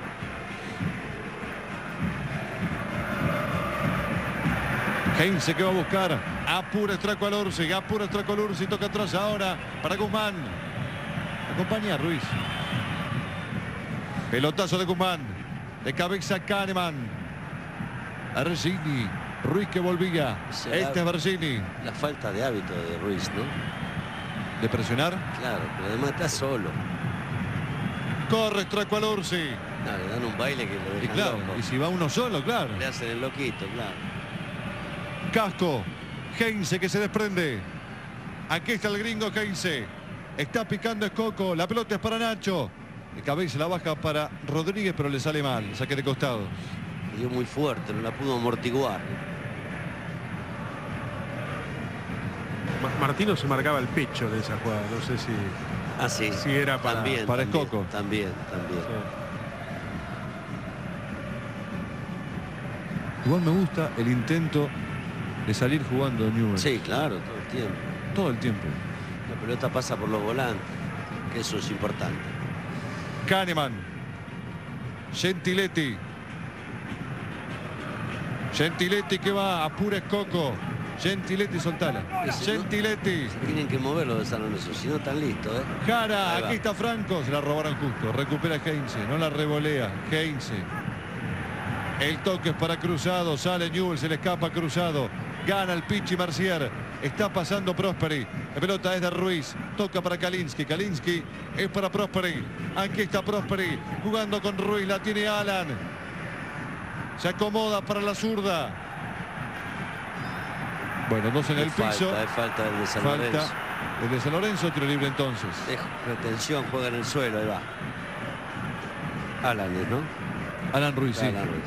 Heinze que va a buscar. Apura Stracoalursi. Apura Stracoalursi. Toca atrás ahora para Guzmán. Acompaña a Ruiz. Pelotazo de Guzmán. De cabeza Kahneman. Arcini. Ruiz que volvía. Este es Bergini. La falta de hábito de Ruiz, ¿no? De presionar. Claro, pero además está solo. Corre Stracualursi. No, le dan un baile que lo Y dejan claro, loco. y si va uno solo, claro. Le hacen el loquito, claro. Casco. Heinze que se desprende. Aquí está el gringo Heinze. Está picando Escoco. La pelota es para Nacho. De cabeza la baja para Rodríguez, pero le sale mal. Saque de costado. Dio muy fuerte, no la pudo amortiguar. Martino se marcaba el pecho de esa jugada. No sé si... Ah, sí. Sí, era para- también, para también, Escoco. También, también. Igual me gusta el intento de salir jugando Newell. Sí, claro, todo el tiempo. Todo el tiempo. La pelota pasa por los volantes, que eso es importante. Kahneman. Gentiletti. Gentiletti que va, apura Escoco. Gentiletti, soltala. Ese, ¿no? Gentiletti. Tienen que moverlo de San Lorenzo, si no están listos, ¿eh? Jara, aquí está Franco. Se la robaron justo. Recupera Heinze. No la revolea. Heinze. El toque es para Cruzado. Sale Newell. Se le escapa Cruzado. Gana el Pichi Marcier. Está pasando Prosperi. La pelota es de Ruiz. Toca para Kalinsky. Kalinsky es para Prosperi. Aquí está Prosperi. Jugando con Ruiz. La tiene Alan. Se acomoda para la zurda. Bueno, dos en el falta, piso. falta del de San Falta Lorenzo. el de San Lorenzo. Tiro libre entonces. Es retención, juega en el suelo, ahí va. Alan, ¿no? Alan Ruiz, sí. Alan Ruiz.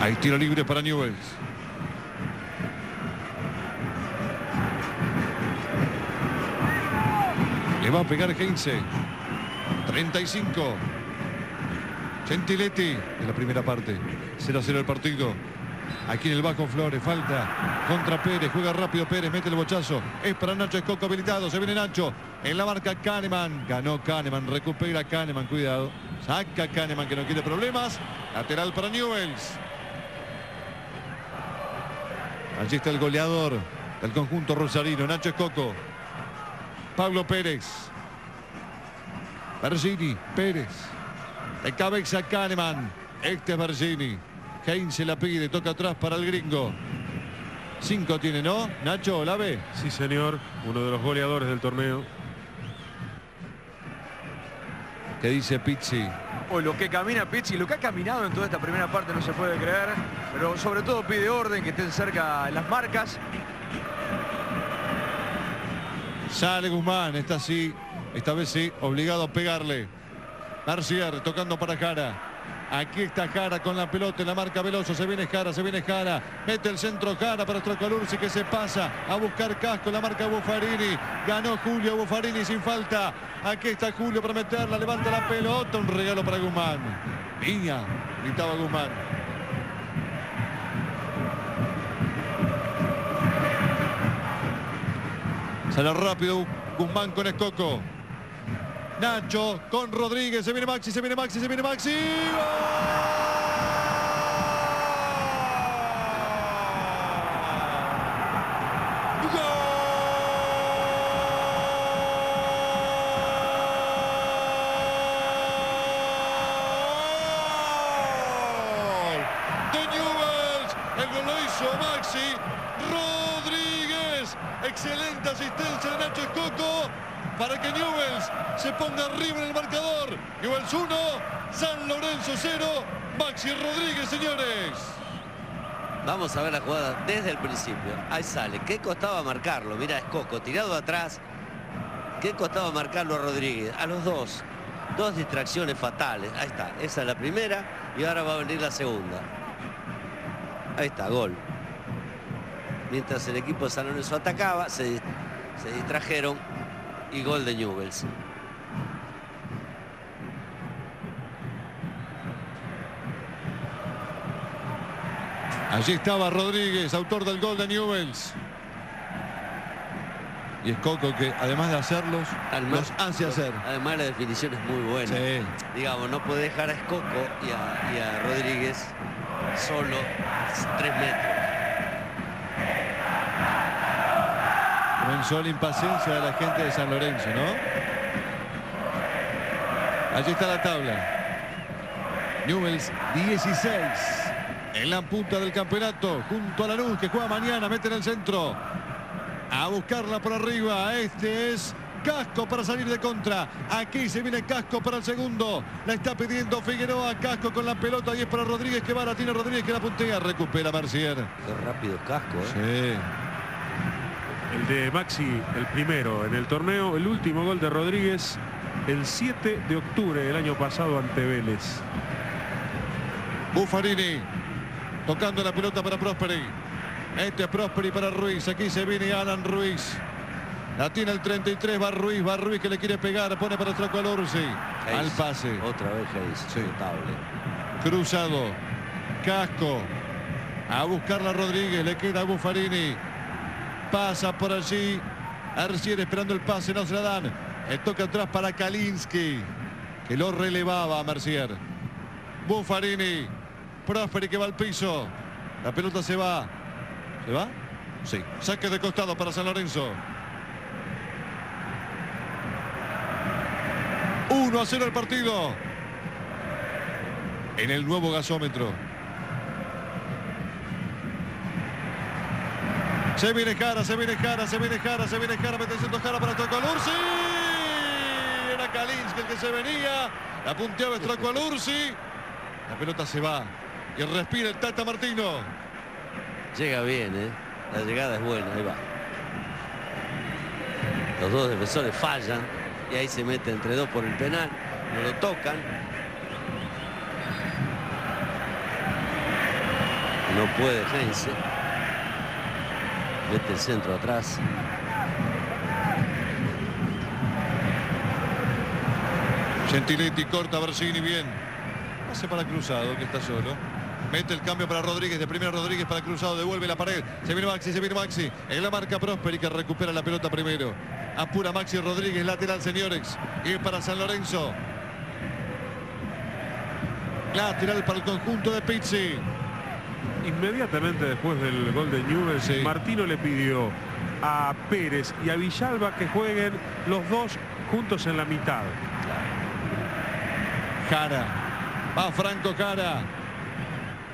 Hay tiro libre para Newells. Va a pegar Heinze. 35. Gentiletti en la primera parte. 0-0 el partido. Aquí en el bajo Flores, falta contra Pérez, juega rápido Pérez, mete el bochazo, es para Nacho Escoco habilitado, se viene Nacho, en la marca Kahneman, ganó Kahneman, recupera Kahneman, cuidado, saca Kahneman que no quiere problemas, lateral para Newells. Allí está el goleador del conjunto rosarino, Nacho Escoco. Pablo Pérez. Bergini, Pérez. De cabeza Kahneman. Este es Bergini. Heinz se la pide, toca atrás para el gringo. Cinco tiene, ¿no? Nacho, ¿la ve? Sí, señor. Uno de los goleadores del torneo. ¿Qué dice Pizzi? O lo que camina Pizzi, lo que ha caminado en toda esta primera parte no se puede creer, pero sobre todo pide orden, que estén cerca las marcas. Sale Guzmán, está así, esta vez sí, obligado a pegarle. Garcier tocando para Jara. Aquí está Jara con la pelota en la marca Veloso. Se viene Jara, se viene Jara. Mete el centro Jara para Stracolursi que se pasa a buscar casco la marca Buffarini. Ganó Julio Buffarini sin falta. Aquí está Julio para meterla. Levanta la pelota. Un regalo para Guzmán. Niña, gritaba Guzmán. Sale rápido Guzmán con Escoco. Nacho con Rodríguez. Se viene Maxi, se viene Maxi, se viene Maxi. De Newells. El gol lo hizo Maxi Rodríguez. Excelente asistencia de Nacho Escoco para que Newells se ponga arriba en el marcador. Newells 1, San Lorenzo 0. Maxi Rodríguez, señores. Vamos a ver la jugada desde el principio. Ahí sale. ¿Qué costaba marcarlo? Mira, Escoco tirado atrás. ¿Qué costaba marcarlo a Rodríguez? A los dos. Dos distracciones fatales. Ahí está. Esa es la primera y ahora va a venir la segunda. Ahí está, gol. Mientras el equipo de San Lorenzo atacaba, se, se distrajeron y gol de Newells. Allí estaba Rodríguez, autor del gol de Newells. Y es Coco que además de hacerlos, los hace hacer. Además la definición es muy buena. Sí. Digamos, no puede dejar a Escoco y a, y a Rodríguez solo tres metros. comenzó la impaciencia de la gente de San Lorenzo, ¿no? Allí está la tabla. Newells 16 en la punta del campeonato junto a la luz que juega mañana, mete en el centro a buscarla por arriba. Este es Casco para salir de contra. Aquí se viene Casco para el segundo. La está pidiendo Figueroa. Casco con la pelota. Y es para Rodríguez que va. La tiene Rodríguez que la puntea. Recupera Mercier. Qué rápido Casco. ¿eh? Sí. El de Maxi, el primero en el torneo. El último gol de Rodríguez el 7 de octubre del año pasado ante Vélez. Buffarini tocando la pelota para Prosperi. Este es Prosperi para Ruiz. Aquí se viene Alan Ruiz. La tiene el 33, va Ruiz, va Ruiz que le quiere pegar, pone para Tracolorsi. Al pase. Otra vez Hayes, sí. notable. Cruzado. Casco. A buscarla Rodríguez, le queda Buffarini. Pasa por allí. Arcier esperando el pase, no se la dan. El toque atrás para Kalinski, que lo relevaba a Mercier. Buffarini. Prosperi que va al piso. La pelota se va. ¿Se va? Sí. Saque de costado para San Lorenzo. 1 a 0 el partido. En el nuevo gasómetro. Se viene cara, se viene cara, se viene cara, se viene cara, mete el cara para Ursi. Era Kalinski el que se venía. La punteaba Ursi. La pelota se va. Y respira el Tata Martino. Llega bien, ¿eh? La llegada es buena, ahí va. Los dos defensores fallan y ahí se mete entre dos por el penal. No lo tocan. No puede Heinze. Mete el centro atrás. Gentiletti corta Bersini bien. Hace para Cruzado que está solo. Mete el cambio para Rodríguez. De primera Rodríguez para Cruzado. Devuelve la pared. Se viene Maxi, se viene Maxi. En la marca Prosperi que recupera la pelota primero. Apura Maxi Rodríguez, lateral, señores. Y para San Lorenzo. Lateral para el conjunto de Pizzi. Inmediatamente después del gol de Newell's, Martino le pidió a Pérez y a Villalba que jueguen los dos juntos en la mitad. Cara. Va Franco Cara.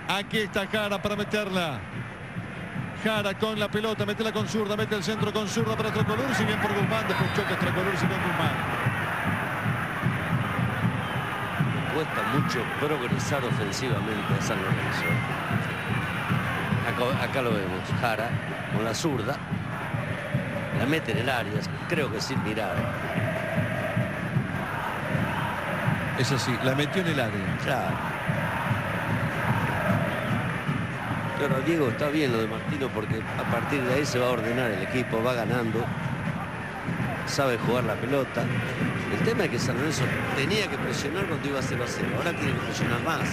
Aquí está Cara para meterla. Jara con la pelota, la con zurda, mete el centro con zurda para si bien por Guzmán, después choca Tracolursi con Guzmán. Cuesta mucho progresar ofensivamente a San Lorenzo. Acá, lo vemos, Jara con la zurda, la mete en el área, creo que sin mirar. Es así, la metió en el área. Claro. Pero Diego está bien lo de Martino porque a partir de ahí se va a ordenar el equipo, va ganando, sabe jugar la pelota. El tema es que San Lorenzo tenía que presionar cuando iba a 0 a 0. Ahora tiene que presionar más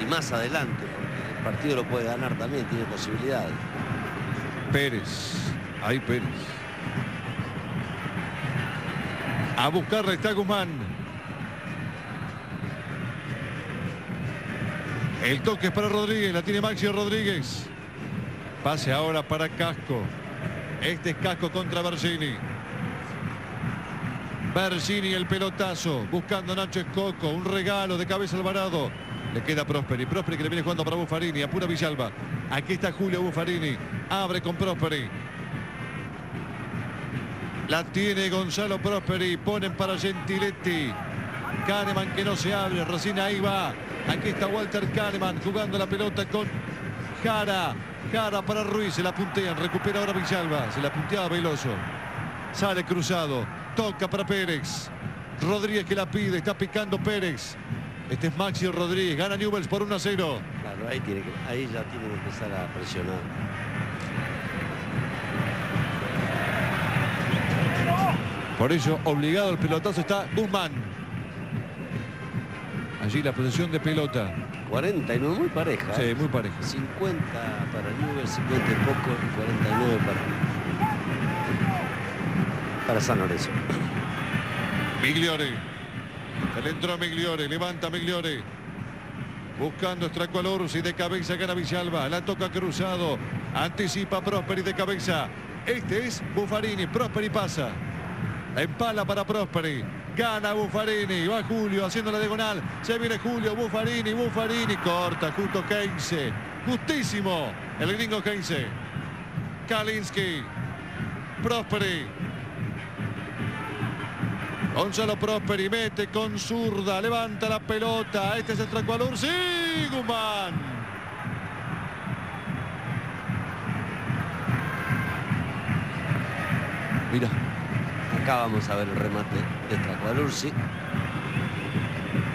y más adelante porque el partido lo puede ganar también, tiene posibilidades. Pérez, ahí Pérez. A buscarla está Guzmán. El toque es para Rodríguez, la tiene Maxi Rodríguez. Pase ahora para Casco. Este es Casco contra Bergini. Bergini el pelotazo, buscando Nacho Escoco, un regalo de cabeza Alvarado. Le queda Prosperi, Prosperi que le viene jugando para Buffarini, apura Villalba. Aquí está Julio Buffarini, abre con Prosperi. La tiene Gonzalo Prosperi, ponen para Gentiletti. Kahneman que no se abre, recién ahí va. Aquí está Walter Kahneman jugando la pelota con Jara. Jara para Ruiz, se la puntean, recupera ahora Villalba, se la punteaba Veloso. Sale cruzado, toca para Pérez. Rodríguez que la pide, está picando Pérez. Este es Maxi Rodríguez, gana Newells por 1 a 0. Claro, ahí, tiene que, ahí ya tiene que empezar a presionar. Por ello, obligado el pelotazo está Guzmán. Allí la posición de pelota. 49, muy pareja. Sí, muy pareja. 50 para Newell, 50 y poco, 49 para, para San Lorenzo. Migliore. El entró Migliore, levanta Migliore. Buscando y de cabeza gana Villalba. La toca cruzado. Anticipa Prosperi de cabeza. Este es Buffarini. Prosperi pasa. Empala para Prosperi. Gana Buffarini. Va Julio haciendo la diagonal. Se viene Julio. Buffarini. Buffarini. Corta justo Keynes. Justísimo. El gringo Keynes. Kalinski. Prosperi. Gonzalo Prosperi mete con zurda. Levanta la pelota. Este es el trancuador. Sí, Guzmán. Mira. Acá vamos a ver el remate de Tracualursi.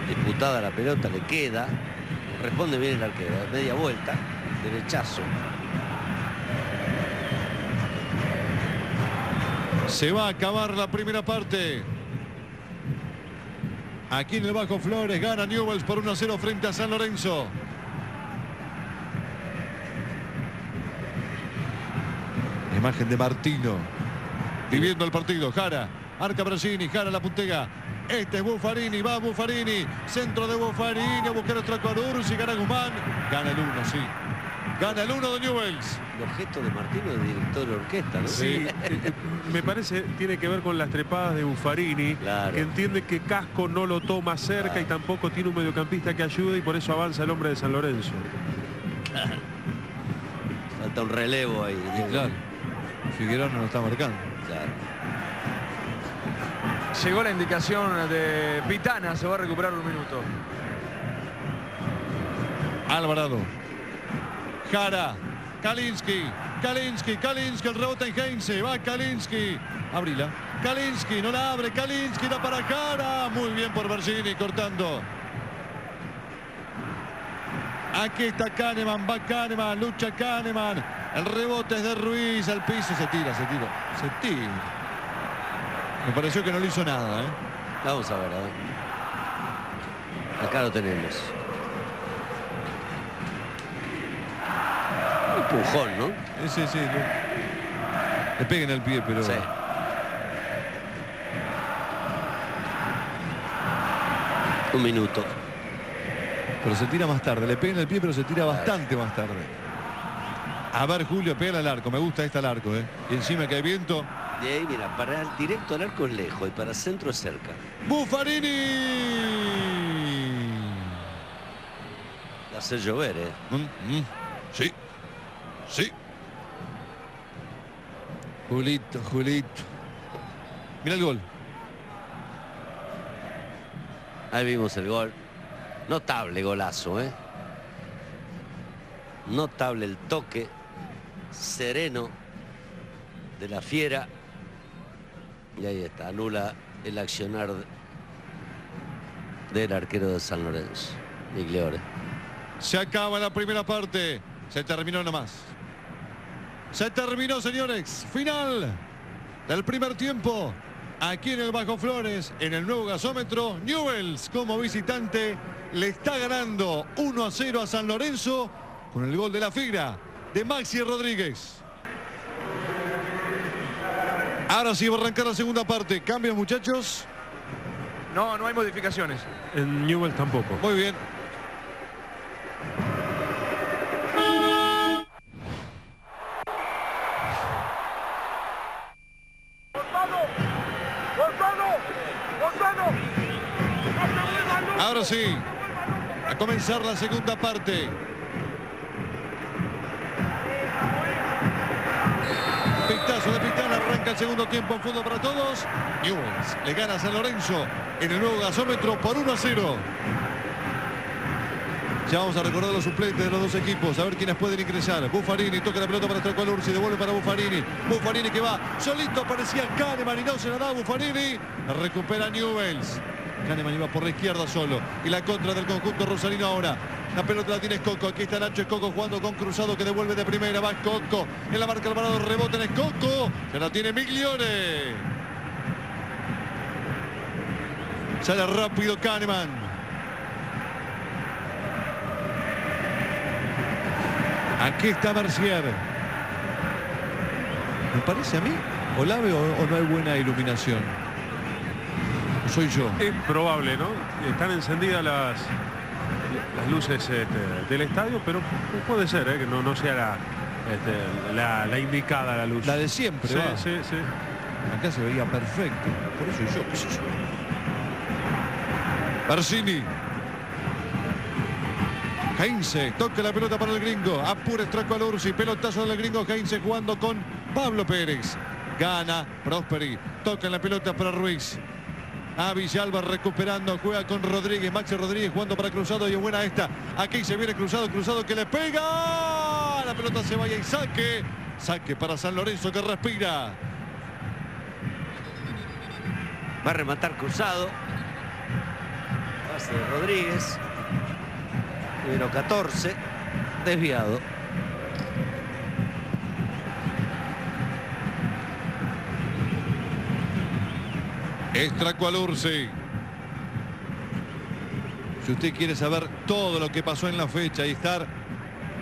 Disputada la pelota, le queda. Responde bien el arquero. Media vuelta. Derechazo. Se va a acabar la primera parte. Aquí en el Bajo Flores gana Newells por 1-0 frente a San Lorenzo. Imagen de Martino. Viviendo el partido. Jara. Arca Brasini. Jara la puntega. Este es Buffarini. Va Buffarini. Centro de Buffarini. A buscar otro Ecuador. Si gana Guzmán. Gana el 1, sí. Gana el 1 de Newells. El objeto de Martino es director de orquesta, ¿no? Sí, me parece tiene que ver con las trepadas de Buffarini, Claro. que entiende que Casco no lo toma cerca y tampoco tiene un mediocampista que ayude y por eso avanza el hombre de San Lorenzo. Falta un relevo ahí. Claro. Figueroa no lo está marcando. Claro. Llegó la indicación de Pitana, se va a recuperar un minuto. Alvarado. Jara. Kalinski. Kalinski. Kalinski. El rebote en Heinze. Va Kalinski. Abrila. Kalinski. No la abre. Kalinski. Da para Jara. Muy bien por Bergini cortando. Aquí está Kahneman. Va Kahneman. Lucha Kahneman. El rebote es de Ruiz. Al piso. Se tira. Se tira. Se tira. Me pareció que no le hizo nada. ¿eh? Vamos a ver, a ver. Acá lo tenemos. Un empujón, ¿no? Sí, sí. Le, le peguen el pie, pero... Sí. Un minuto. Pero se tira más tarde. Le pegan el pie, pero se tira bastante más tarde. A ver, Julio, pega al arco. Me gusta este al arco, ¿eh? Y encima que hay viento. De ahí, mira, para el directo al arco es lejos y para centro es cerca. ¡Buffarini! La hace llover, ¿eh? Mm, mm. Sí. Sí. Julito, Julito. Mira el gol. Ahí vimos el gol. Notable golazo, ¿eh? Notable el toque sereno de la fiera. Y ahí está, anula el accionar del arquero de San Lorenzo, Migliore. Se acaba la primera parte. Se terminó nomás. Se terminó, señores. Final del primer tiempo. Aquí en el Bajo Flores, en el nuevo gasómetro, Newells como visitante le está ganando 1 a 0 a San Lorenzo con el gol de la figura de Maxi Rodríguez. Ahora sí va a arrancar la segunda parte. Cambios, muchachos. No, no hay modificaciones. En Newell tampoco. Muy bien. Ahora sí, a comenzar la segunda parte. El segundo tiempo en fondo para todos. Newells le gana a San Lorenzo en el nuevo gasómetro por 1 a 0. Ya vamos a recordar los suplentes de los dos equipos, a ver quiénes pueden ingresar. Buffarini toca la pelota para Tracualur, se devuelve para Buffarini. Buffarini que va, solito aparecía Kahneman y no se la da Buffarini. Recupera Newells. Kahneman iba por la izquierda solo. Y la contra del conjunto rosarino ahora. La pelota la tiene Escoco. Aquí está Nacho Escoco jugando con Cruzado que devuelve de primera. Va Escoco. En la marca Alvarado rebota en Escoco. Se la tiene Migliore. Sale rápido Kahneman. Aquí está Mercier. Me parece a mí. O la veo o no hay buena iluminación. ¿O Soy yo. Es probable, ¿no? Están encendidas las, las luces este, del estadio, pero puede ser ¿eh? que no, no sea la, este, la, indicada la luz. La de siempre. Sí, sí, sí. Acá se veía perfecto. Por eso yo, qué sé yo. Barcini. Heinze toca la pelota para el gringo. Apura Straco al Ursi. Pelotazo del gringo Heinze jugando con Pablo Pérez. Gana Prosperi. Toca la pelota para Ruiz. A Villalba recuperando, juega con Rodríguez, Maxi Rodríguez jugando para Cruzado y es buena esta. Aquí se viene Cruzado, Cruzado que le pega. La pelota se vaya y saque. Saque para San Lorenzo que respira. Va a rematar Cruzado. Pase Rodríguez. Número 14. Desviado. Estracualursi. Si usted quiere saber todo lo que pasó en la fecha y estar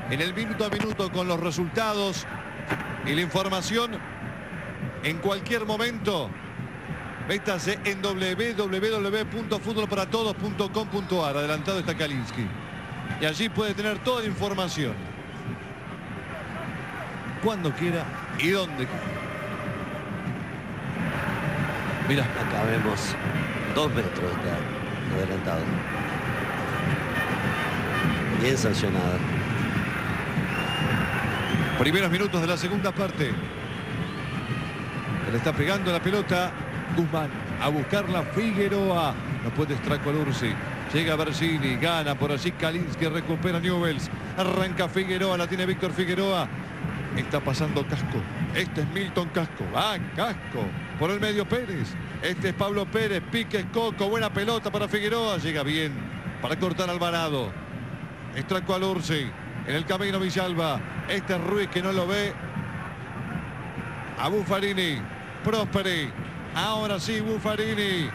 en el minuto a minuto con los resultados y la información en cualquier momento, métase en www.futbolparatodos.com.ar. Adelantado está Kalinski. Y allí puede tener toda la información. Cuando quiera y donde quiera. Mira. Acá vemos dos metros está adelantado. Bien sancionada. Primeros minutos de la segunda parte. Le está pegando la pelota Guzmán a buscarla Figueroa. No puede Straco Ursi. Llega Bersini, gana por allí Kalinski, recupera Newells. Arranca Figueroa, la tiene Víctor Figueroa. Está pasando Casco. Este es Milton Casco. Va, Casco. Por el medio Pérez. Este es Pablo Pérez. Pique Coco. Buena pelota para Figueroa. Llega bien para cortar Alvarado. Estraco al Ursi. En el camino Villalba. Este es Ruiz que no lo ve. A Buffarini. Prosperi. Ahora sí, Buffarini.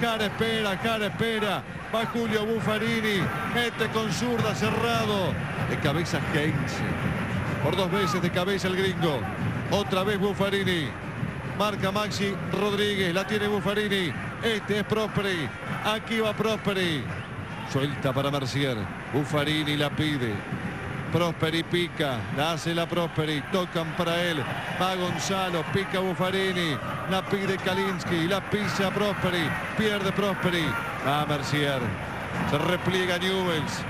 Jara espera, Jara espera. Va Julio Buffarini. Mete con zurda cerrado. De cabeza Heinze. Por dos veces de cabeza el gringo. Otra vez Buffarini. Marca Maxi Rodríguez. La tiene Buffarini. Este es Prosperi. Aquí va Prosperi. Suelta para Mercier. Buffarini la pide. Prosperi pica, la hace la Prosperi, tocan para él, va Gonzalo, pica Buffarini, la pide Kalinski, la pisa Prosperi, pierde Prosperi, va Mercier, se repliega Newells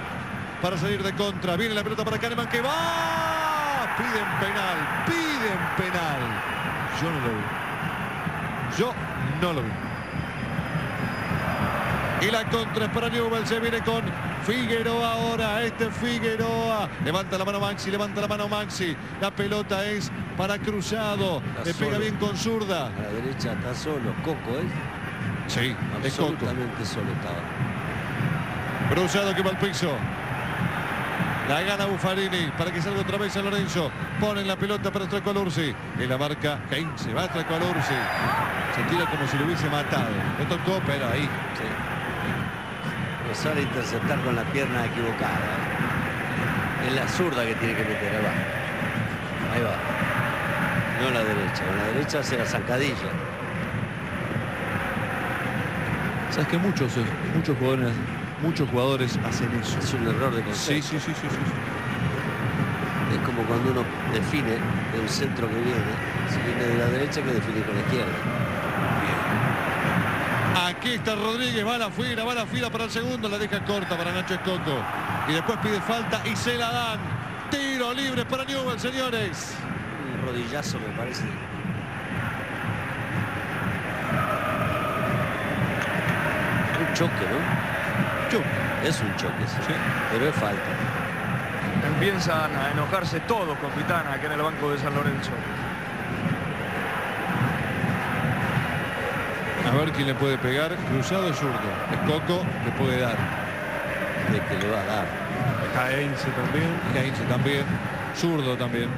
para salir de contra, viene la pelota para Kahneman que va, piden penal, piden penal, yo no lo vi, yo no lo vi. Y la contra es para Newell. Se viene con Figueroa ahora. Este Figueroa. Levanta la mano Maxi. Levanta la mano Maxi. La pelota es para Cruzado. Le pega bien con zurda. A la derecha está solo. Coco, ¿eh? Sí, es Coco. Absolutamente solo estaba. Cruzado que va al piso. La gana Buffarini para que salga otra vez a Lorenzo. Ponen la pelota para Stracolursi. En la marca Se Va Stracolursi. Se tira como si lo hubiese matado. Le tocó, pero ahí. Sí sale a interceptar con la pierna equivocada. Es la zurda que tiene que meter, ahí va. Ahí va. No la derecha, con la derecha hace la zancadilla. Sabes que muchos, eh, muchos jugadores, muchos jugadores hacen eso. Es un error de concepto. Sí, sí, sí, sí, sí. Es como cuando uno define el centro que viene, si viene de la derecha que define con la izquierda. Aquí está Rodríguez, va a la fila, va a la fila para el segundo, la deja corta para Nacho Escoco. Y después pide falta y se la dan. Tiro libre para Newell, señores. Un rodillazo me parece. Un choque, ¿no? Choque. Es un choque, sí. Pero es falta. Empiezan a enojarse todos, capitán, acá en el banco de San Lorenzo. A ver quién le puede pegar. Cruzado zurdo. Coco le puede dar. De que le va a dar. Heinze también. Heinze también. Zurdo también.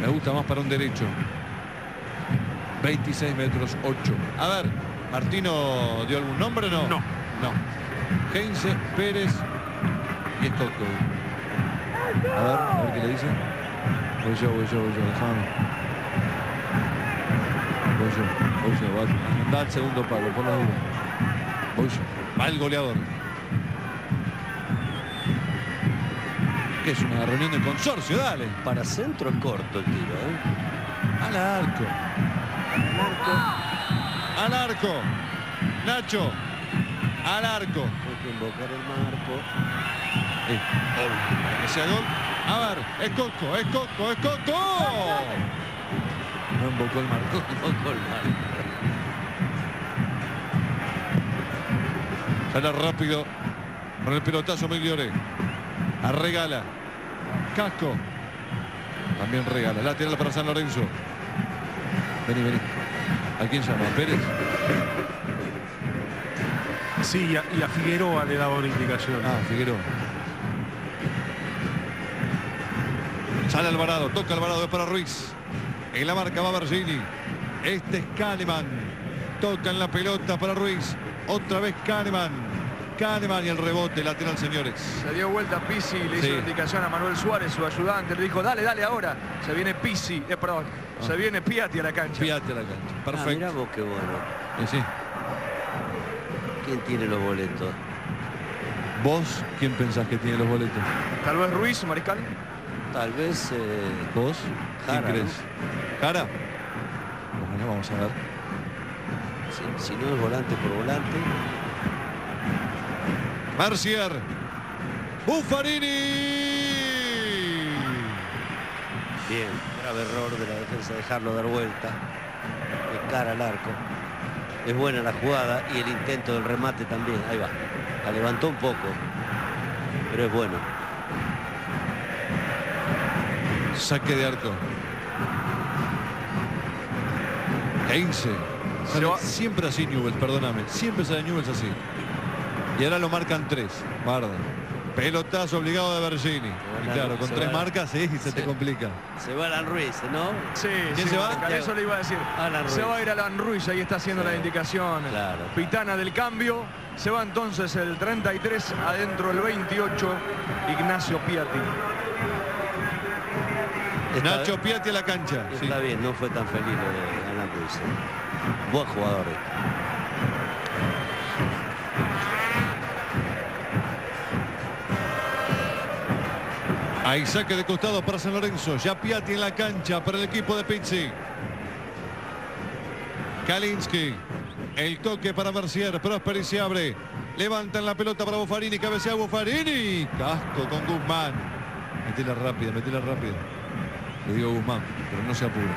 Me gusta más para un derecho. 26 metros 8. A ver, ¿Martino dio algún nombre o no? No. No. Heinze, Pérez y Coco. A ver, a ver qué le dicen. Voy yo, voy yo, voy yo, déjame. Voy va al segundo palo, por la duda. Voy Va el goleador. Que es una reunión de consorcio, dale. Para centro corto el tiro, ¿eh? Al arco. Al arco. Al arco. Nacho. Al arco. Hay que invocar el marco. Que sea gol. A ver, es Coco, es Coco, es Coco. No invocó el marco. Invocó el marco. Sale rápido. Con el pelotazo Migliore. A regala. Casco. También regala. Lateral para San Lorenzo. Vení, vení. ¿A quién llama? ¿Pérez? Sí, y a, y a Figueroa le daba una indicación. Ah, Figueroa. Sale Alvarado, toca Alvarado, es para Ruiz. En la marca va Bergini. Este es Kahneman. Toca en la pelota para Ruiz. Otra vez Kahneman. Kahneman y el rebote lateral, señores. Se dio vuelta Pisi, le hizo Sí. la indicación a Manuel Suárez, su ayudante, le dijo, dale, dale ahora. Se viene Pisi, eh, perdón, Ah. se viene Piatti a la cancha. Fíjate la cancha. Ah, Perfecto. mirá vos qué bueno. Sí. ¿Quién tiene los boletos? ¿Vos quién pensás que tiene los boletos? Tal vez Ruiz, Mariscal. Tal vez... eh, ¿Vos? ¿Quién Jara? ¿Jara? Bueno, vamos a ver. si, si no es volante por volante. Marcier. Buffarini. Bien, grave error de la defensa dejarlo dar vuelta. De cara al arco. Es buena la jugada y el intento del remate también. Ahí va. La levantó un poco. Pero es bueno. Saque de arco. 15. Se va- Siempre así Newell's, perdóname. Siempre sale Newell's así. Y ahora lo marcan tres. Guarda. Pelotazo obligado de Bergini. Y claro, con tres va. marcas sí, se te complica. Se va Alan Ruiz, ¿no? Sí, ¿Quién sí, se va? Eso le iba a decir. Alan Se va a ir Alan Ruiz, ahí está haciendo Sí. la indicación. Claro. Pitana del cambio. Se va entonces el 33, adentro el 28, Ignacio Piatti. Está- Nacho Piatti a la cancha. Sí. Está bien, no fue tan feliz Alan Ruiz. ¿eh? Buen jugador. Ahí saque de costado para San Lorenzo. Ya Piatti en la cancha para el equipo de Pizzi. Kalinski. El toque para Mercier. Prosperi se abre. Levantan la pelota para Buffarini. Cabecea Buffarini. Casco con Guzmán. Metela rápida, metela rápida. Le digo Guzmán, pero no se apura.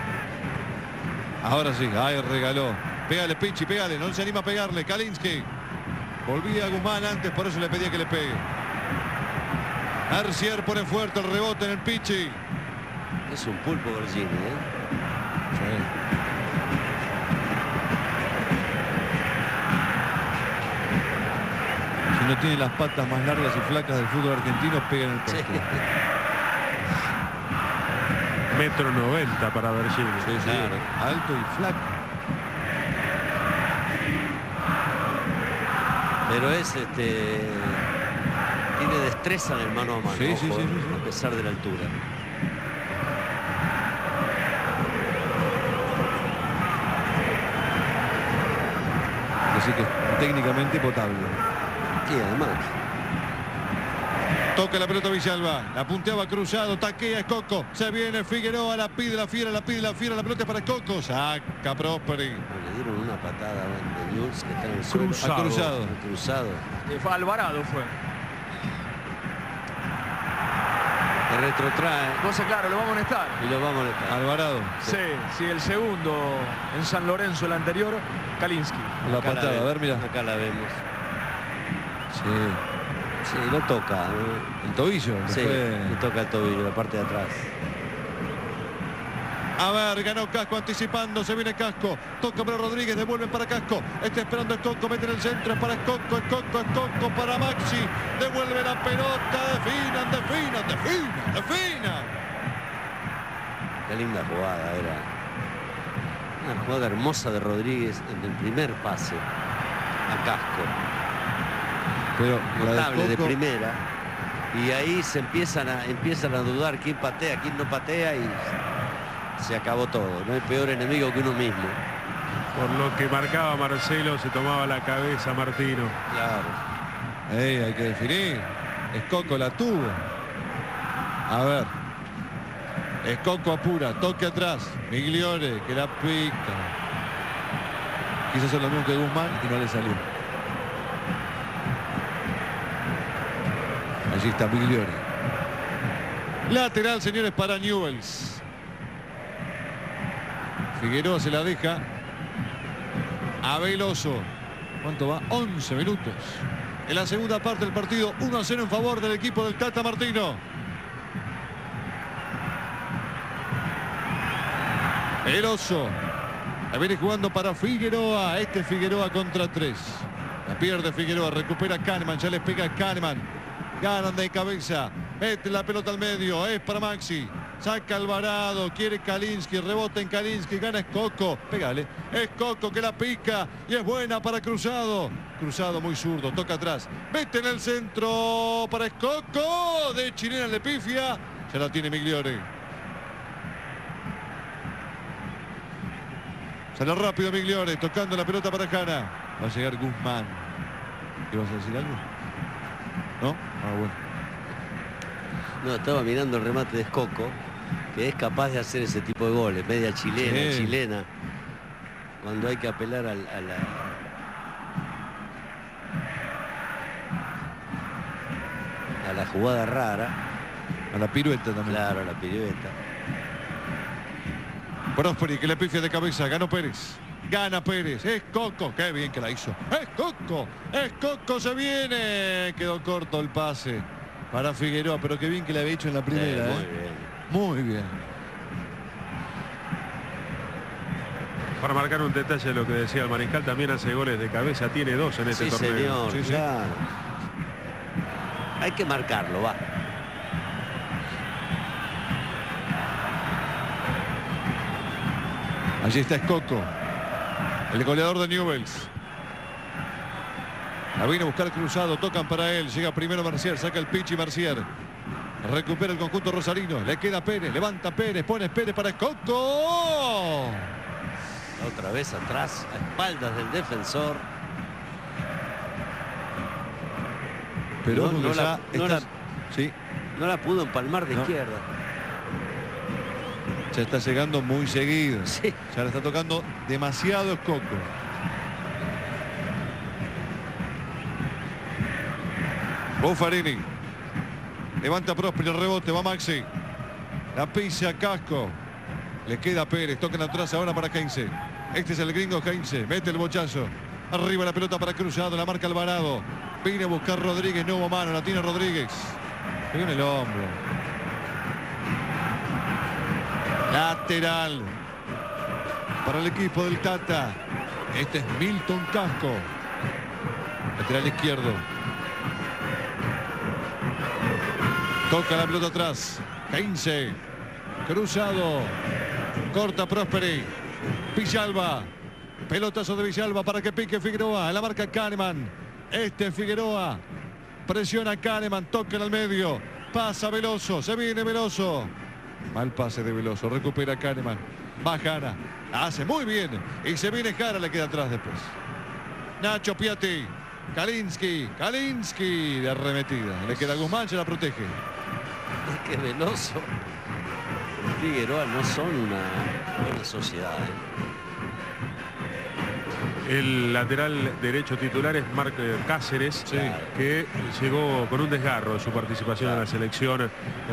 Ahora sí. Ahí regaló. Pégale, Pichi, pégale. No se anima a pegarle. Kalinski. Volvía Guzmán antes, por eso le pedía que le pegue. Mercier pone fuerte el rebote en el Pichi. Es un pulpo Bergini, ¿eh? Si no tiene las patas más largas y flacas del fútbol argentino, pega en el poste. Metro 90 para Bergini. Sí, sí, Claro. Alto y flaco. Pero es este. Tiene destreza en el mano a mano. Sí, sí, ojo, sí, eh, sí, sí. A pesar de la altura. Así que técnicamente potable. Y además. Toca la pelota Villalba. La punteaba cruzado. Taquea Escoco. Se viene Figueroa. La pide la fiera. La pide la fiera. La pelota es para Escoco. Saca Prosperi. Le dieron una patada de Newell's que está en el suelo. Cruzado. Ha cruzado. Ha cruzado. Fue Alvarado fue. Que retrotrae Entonces, claro, lo vamos a amonestar. y lo vamos a molestar. Alvarado. Sí, sí, el segundo en San Lorenzo, el anterior, Kalinski. La Acá patada. A ver, mira. Acá la vemos. Sí. Sí, lo toca. El tobillo. Sí, fue- le toca el tobillo, la parte de atrás. A ver, ganó Casco anticipando, se viene Casco, toca para Rodríguez, devuelven para Casco, está esperando Escoco, mete en el centro, es para Escoco, Escoco, Escoco para Maxi, devuelve la pelota, definan, definan, definan, definan. Qué linda jugada era. Una jugada hermosa de Rodríguez en el primer pase a Casco. Pero Notable de de primera. Y ahí se empiezan a, empiezan a dudar quién patea, quién no patea y se acabó todo. No hay peor enemigo que uno mismo. Por lo que marcaba Marcelo, se tomaba la cabeza Martino. Claro. Ey, hay que definir, Escoco la tuvo. A ver. Escoco apura, toque atrás. Migliore, que la pica. Quiso hacer lo mismo que Guzmán y no le salió. Allí está Migliore. Lateral, señores, para Newells. Figueroa se la deja a Veloso. ¿Cuánto va? 11 minutos. En la segunda parte del partido, 1 a 0 en favor del equipo del Tata Martino. Veloso. La viene jugando para Figueroa. Este Figueroa contra 3. La pierde Figueroa. Recupera Kahneman. Ya les pega Kahneman. Ganan de cabeza. Mete la pelota al medio. Es para Maxi. Saca Alvarado, quiere Kalinsky, rebota en Kalinsky, gana Escoco, pégale, Escoco que la pica y es buena para Cruzado. Cruzado muy zurdo, toca atrás, mete en el centro para Escoco, de chilena le pifia, se la tiene Migliore. Sale rápido Migliore, tocando la pelota para Jana. Va a llegar Guzmán. ¿Ibas a decir algo? ¿No? Ah, bueno. No, estaba mirando el remate de Escoco que es capaz de hacer ese tipo de goles, media chilena, Sí. chilena, cuando hay que apelar a, la... a la jugada rara, A la pirueta también. claro, a la pirueta. Prosperi que le pifia de cabeza, ganó Pérez. Gana Pérez, es Coco, qué bien que la hizo. Es Coco, es Coco, se viene. Quedó corto el pase para Figueroa, pero qué bien que le había hecho en la primera. Eh, ¿eh? muy bien. Muy bien. Para marcar un detalle de lo que decía el Mariscal, también hace goles de cabeza, tiene dos en este Sí, torneo. señor, Sí, sí. claro. Hay que marcarlo, va. Allí está Escoco, el goleador de Newells. La viene a buscar cruzado, tocan para él, llega primero Marcial, saca el Pichi Marcial. Recupera el conjunto rosarino, le queda Pérez, levanta Pérez, pone Pérez para Escoco. Otra vez atrás, a espaldas del defensor. Pero No, la- no está- la- sí, No la pudo empalmar de izquierda. ya está llegando muy seguido. Sí. Ya le está tocando demasiado Escoco. Buffarini. Levanta Próspero el rebote, va Maxi. La pisa Casco. Le queda Pérez, tocan atrás ahora para Heinze. Este es el gringo Heinze, mete el bochazo. Arriba la pelota para Cruzado, la marca Alvarado. Viene a buscar Rodríguez, no hubo mano, la tiene Rodríguez. Pegó en el hombro. Lateral. Para el equipo del Tata. Este es Milton Casco. Lateral izquierdo. Toca la pelota atrás. 15. Cruzado. Corta Prosperi. Villalba. Pelotazo de Villalba para que pique Figueroa. La marca Kahneman. Este es Figueroa. Presiona Kahneman. Toca en el medio. Pasa Veloso. Se viene Veloso. Mal pase de Veloso. Recupera Kahneman. Va Jara. Hace muy bien. Y se viene Jara. Le queda atrás después. Nacho Piatti. Kalinsky. Kalinsky de arremetida. Le queda Guzmán. Se la protege. Que Veloso Figueroa no son una buena sociedad. ¿eh? El lateral derecho titular es Marc Cáceres, que llegó con un desgarro su participación en la selección eh,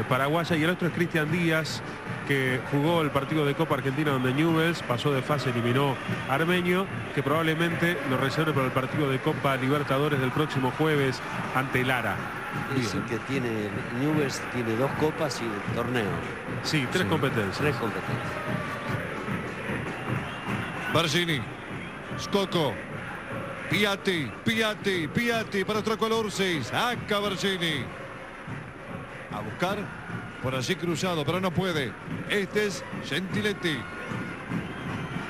paraguaya. Y el otro es Cristian Díaz, que jugó el partido de Copa Argentina donde Newells pasó de fase, eliminó a Armenio, que probablemente lo reserve para el partido de Copa Libertadores del próximo jueves ante Lara. Dicen que tiene, Newell's tiene dos copas y el torneo. Sí, tres Sí. competencias. Tres competencias. Bargini. Scocco. Piatti, Piatti, Piatti para Trocolursis. Acá Bargini. A buscar por allí cruzado, pero no puede. Este es Gentiletti.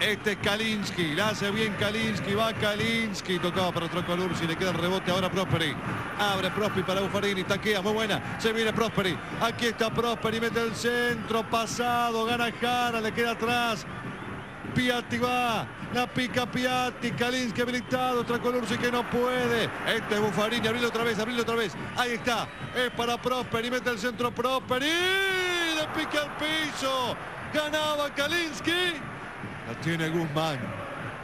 Este es Kalinsky. La hace bien Kalinsky. Va Kalinsky. Tocaba para Trocolursi. Le queda el rebote ahora Prosperi. Abre Prosperi para Buffarini. Taquea. Muy buena. Se viene Prosperi. Aquí está Prosperi. Mete el centro. Pasado. Gana Jara. Le queda atrás. Piatti va. La pica Piatti. Kalinski habilitado. Tracolursi que no puede. Este es Buffarini. Abrilo otra vez. Abrilo otra vez. Ahí está. Es para Prosperi. Mete el centro Prosperi. Le pica al piso. Ganaba Kalinski. La tiene Guzmán.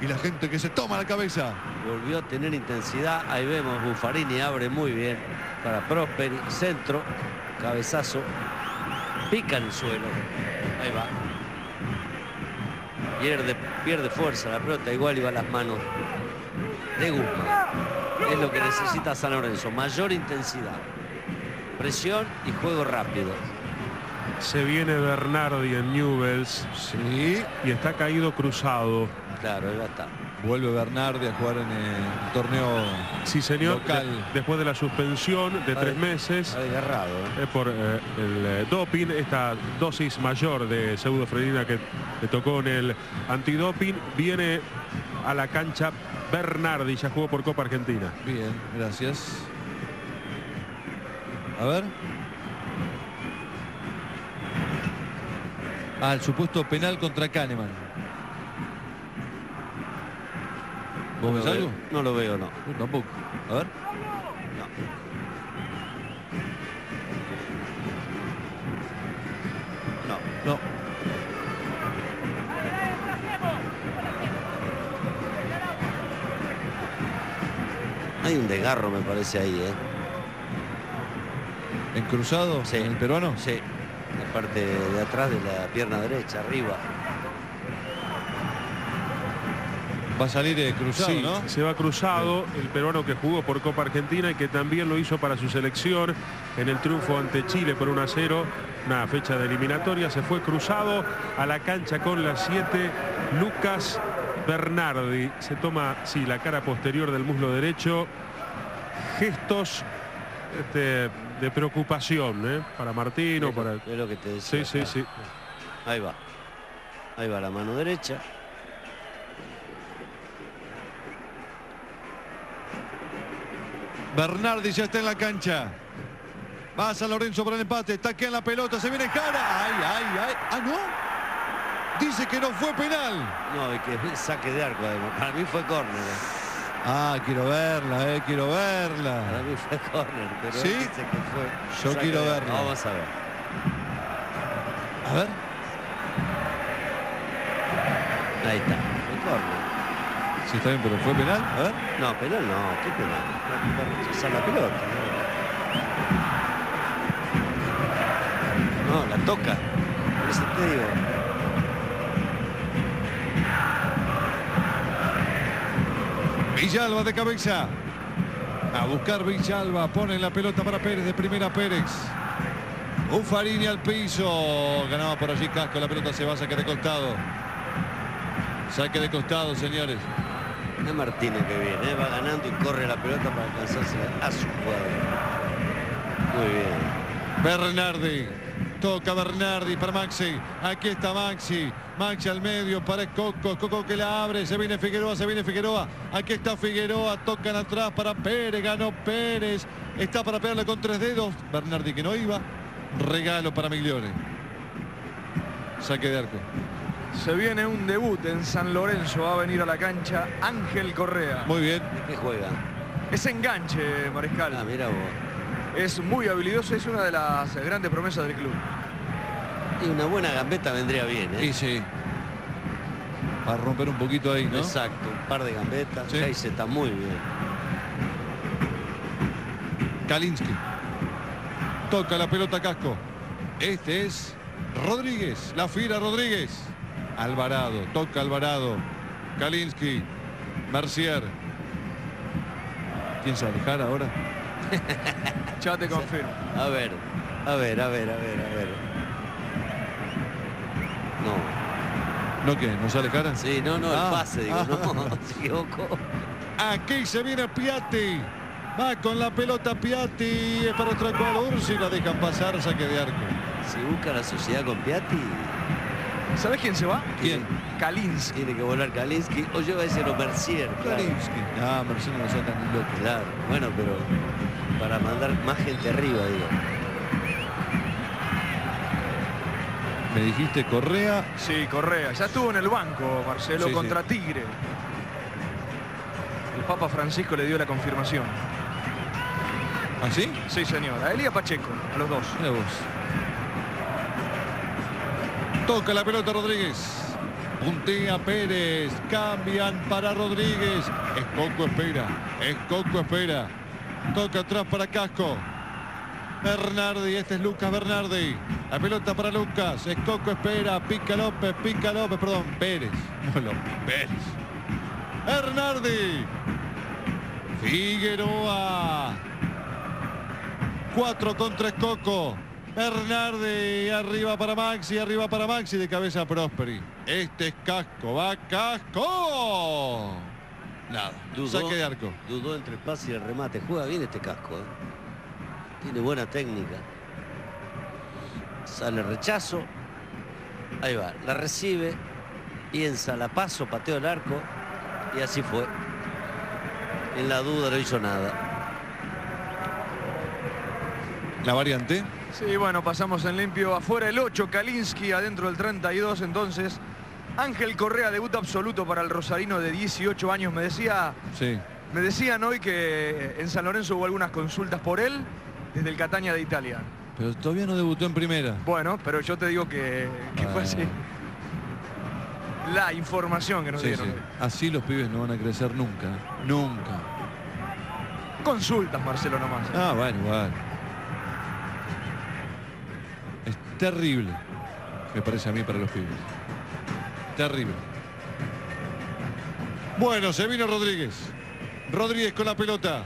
Y la gente que se toma la cabeza. Volvió a tener intensidad. Ahí vemos Buffarini abre muy bien para Prosperi. Centro. Cabezazo. Pica en el suelo. Ahí va. Pierde, pierde fuerza la pelota. Igual iba a las manos de Guzmán. Es lo que necesita San Lorenzo. Mayor intensidad. Presión y juego rápido. Se viene Bernardi en Newells Sí. y está caído cruzado. Claro, ya está. Vuelve Bernardi a jugar en el torneo Sí, señor. Local. De- después de la suspensión de tres meses Está desgarrado. ¿eh? por eh, el eh, doping, esta dosis mayor de pseudofredina que le tocó en el antidoping, viene a la cancha Bernardi, ya jugó por Copa Argentina. Bien, gracias. A ver. El supuesto penal contra Kahneman. ¿Vos No ves algo? no lo veo, no. Yo tampoco. A ver. No. No. Hay un desgarro, me parece ahí, ¿eh? ¿En cruzado? Sí. ¿En el peruano? Sí. Parte de atrás de la pierna derecha, arriba. Va a salir eh, cruzado, Sí, ¿no? se va cruzado el peruano que jugó por Copa Argentina y que también lo hizo para su selección en el triunfo ante Chile por 1 a 0, una fecha de eliminatoria. Se fue cruzado a la cancha con las 7. Lucas Bernardi se toma, sí, la cara posterior del muslo derecho. Gestos este, de preocupación ¿eh? para Martino, Es lo- para... Es lo que te decía. Sí, sí, sí. Ahí va. Ahí va la mano derecha. Bernardi ya está en la cancha. Va San Lorenzo para el empate. Taquea en la pelota. Se viene cara. Ay, ay, ay. Ah, no. Dice que no fue penal. No, y que saque de arco además. Para mí fue córner. Ah, quiero verla, eh. Quiero Para verla. mí fue córner. Pero ¿Sí? dice que fue Yo quiero de- verlo. Vamos a ver. A ver. Ahí está. Fue córner. Sí, está bien, pero fue penal. A ver. No, penal no. ¿Qué penal? Rechazar la pelota. No, no la toca. Por eso te digo. Villalba de cabeza. A buscar Villalba. Pone la pelota para Pérez. De primera Pérez. Ufarini al piso. Ganaba por allí Casco. La pelota se va. Saque de costado. Saque de costado, señores. Es Martínez que viene, ¿eh? va ganando y corre la pelota para alcanzarse a su jugador. Muy bien. Bernardi. Toca Bernardi para Maxi. Aquí está Maxi. Maxi al medio para Coco. Coco que la abre. Se viene Figueroa. Se viene Figueroa. Aquí está Figueroa. Tocan atrás para Pérez. Ganó Pérez. Está para pegarle con tres dedos. Bernardi que no iba. Regalo para Migliore. Saque de arco. Se viene un debut en San Lorenzo. Va a venir a la cancha Ángel Correa. Muy bien. ¿De qué juega? Es enganche, Mariscal. Ah, mira vos. Es muy habilidoso. Es una de las grandes promesas del club. Y una buena gambeta vendría bien, ¿eh? Y sí. Para romper un poquito ahí, ¿no? Exacto, un par de gambetas. Sí. Geise está muy bien. Kalinski. Toca la pelota Casco. Este es Rodríguez. La fira Rodríguez. Alvarado. Toca Alvarado. Kalinski. Mercier. ¿Quién se alejar ahora? Ya te confirmo. A ver, a ver, a ver, a ver, a ver. No, ¿No qué? ¿No sale cara? sí, no, no, Ah, el pase, digo, ah. no, se equivocó. Aquí se viene Piatti. Va con la pelota Piatti. Es para otra cual Ursi. La dejan pasar. Saque de arco. Si busca la sociedad con Piatti, ¿Sabes quién se va? ¿Quién? Kalinsky. tiene que volar Kalinsky o lleva ese Mercier. Claro. Kalinski. Ah, Mercier no lo sacan ni loco. Claro, bueno, pero para mandar más gente arriba, digo. Me dijiste Correa. Sí, Correa. Ya estuvo en el banco, Marcelo, Sí, contra Tigre. El Papa Francisco le dio la confirmación. ¿Así? Sí, señor. A a Pacheco, a los dos. Mira vos. Toca la pelota Rodríguez. Puntea Pérez. Cambian para Rodríguez. Escoco espera. Escoco espera. Toca atrás para Casco. Bernardi, este es Lucas Bernardi. La pelota para Lucas. Escoco espera. Pica López, pica López, perdón, Pérez. No López, Pérez. Bernardi. Figueroa. 4 contra Escoco. Bernardi arriba para Maxi, arriba para Maxi, de cabeza Prosperi. Este es Casco, va Casco. Nada, Dudó, saque de arco. Dudó entre el pase y el remate. Juega bien este casco. ¿eh? Tiene buena técnica. Sale rechazo. Ahí va. La recibe. Piensa, la paso, pateo el arco. Y así fue. En la duda no hizo nada. La variante. Sí, bueno, pasamos en limpio. Afuera el 8, Kalinski, adentro el 32. Entonces, Ángel Correa, debut absoluto para el Rosarino de 18 años. Me decía, Sí. me decían hoy que en San Lorenzo hubo algunas consultas por él desde el Catania de Italia. Pero todavía no debutó en primera. Bueno, pero yo te digo que, que fue Ah. así. La información que nos Sí, dieron. sí. Así los pibes no van a crecer nunca. Nunca. Consultas, Marcelo, nomás. Ah, bueno, igual. Es terrible. Me parece a mí para los pibes. Terrible. Bueno, se vino Rodríguez. Rodríguez con la pelota.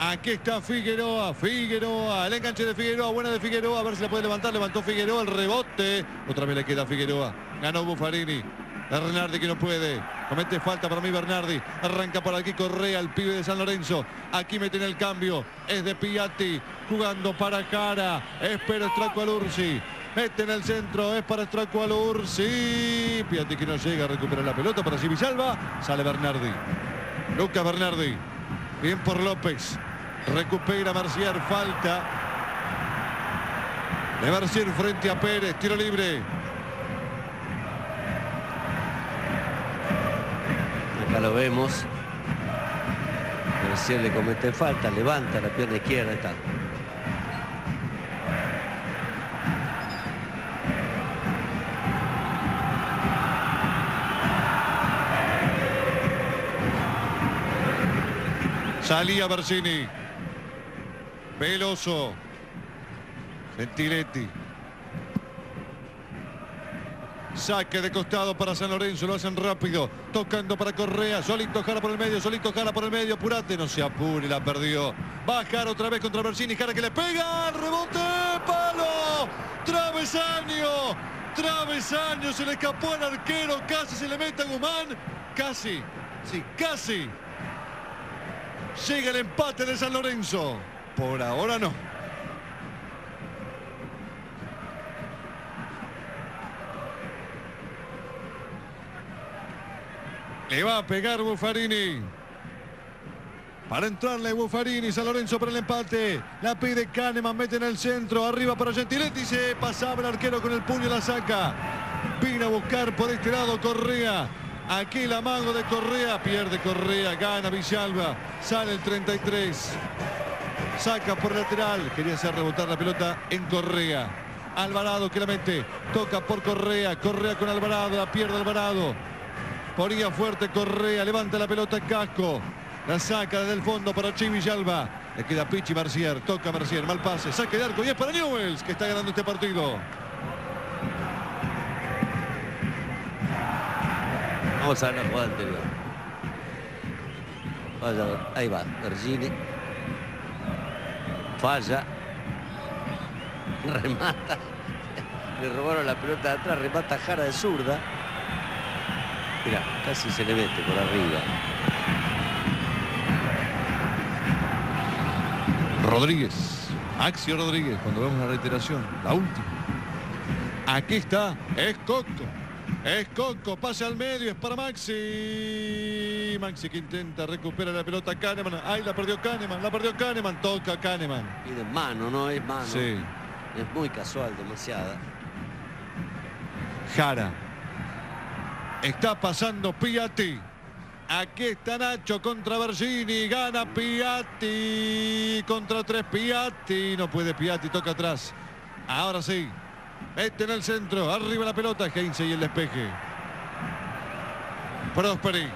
Aquí está Figueroa, Figueroa, el enganche de Figueroa, buena de Figueroa, a ver si la puede levantar, levantó Figueroa, el rebote, otra vez le queda Figueroa, ganó Buffarini, Bernardi que no puede, comete falta para mí Bernardi, arranca por aquí Correa, el pibe de San Lorenzo, aquí meten el cambio, es de Piatti, jugando para cara, espera Straco Alursi, mete en el centro, es para Straco Alursi, Piatti que no llega a recuperar la pelota para Salva, sale Bernardi, Lucas Bernardi, Bien por López. Recupera Marciar. Falta. De Marciar frente a Pérez. Tiro libre. Acá lo vemos. Recién le comete falta, levanta la pierna izquierda y Salía Bersini. Veloso. Ventiletti. Saque de costado para San Lorenzo, lo hacen rápido, tocando para Correa, solito Jara por el medio, solito Jara por el medio, Purate, no se apure, la perdió. Va Jara otra vez contra Bersini, Jara que le pega, rebote, palo, travesaño, travesaño, se le escapó al arquero, casi se le mete a Guzmán, casi, sí, casi. Llega el empate de San Lorenzo, por ahora no. Le va a pegar Buffarini. Para entrarle Buffarini, San Lorenzo para el empate. La pide Kahneman, mete en el centro. Arriba para Gentiletti. Se pasaba el arquero con el puño, la saca. Vino a buscar por este lado Correa. Aquí el amago de Correa. Pierde Correa, gana Villalba. Sale el 33. Saca por lateral. Quería hacer rebotar la pelota en Correa. Alvarado que la mete. Toca por Correa. Correa con Alvarado. La pierde Alvarado. Ponía fuerte Correa, levanta la pelota en casco. La saca desde el fondo para Chi Villalba. Le queda Pichi Marcier, toca Marcier, mal pase, saque de arco y es para Newells que está ganando este partido. Vamos a ver la jugada anterior. Ahí va, Bergini. Falla. Remata. Le robaron la pelota de atrás, remata Jara de zurda. Mira, casi se le mete por arriba. Rodríguez, Axio Rodríguez, cuando vemos la reiteración, la última. Aquí está, es Coco. Es Coco, pasa al medio, es para Maxi. Maxi que intenta recuperar la pelota Kahneman. Ahí la perdió Kahneman, la perdió Kahneman, toca Kahneman. Pide mano, no es mano. Sí. Es muy casual, demasiada. Jara. Está pasando Piatti. Aquí está Nacho contra Bergini. Gana Piatti. Contra tres Piatti. No puede Piatti. Toca atrás. Ahora sí. Mete en el centro. Arriba la pelota. Heinze y el despeje. Prosperi.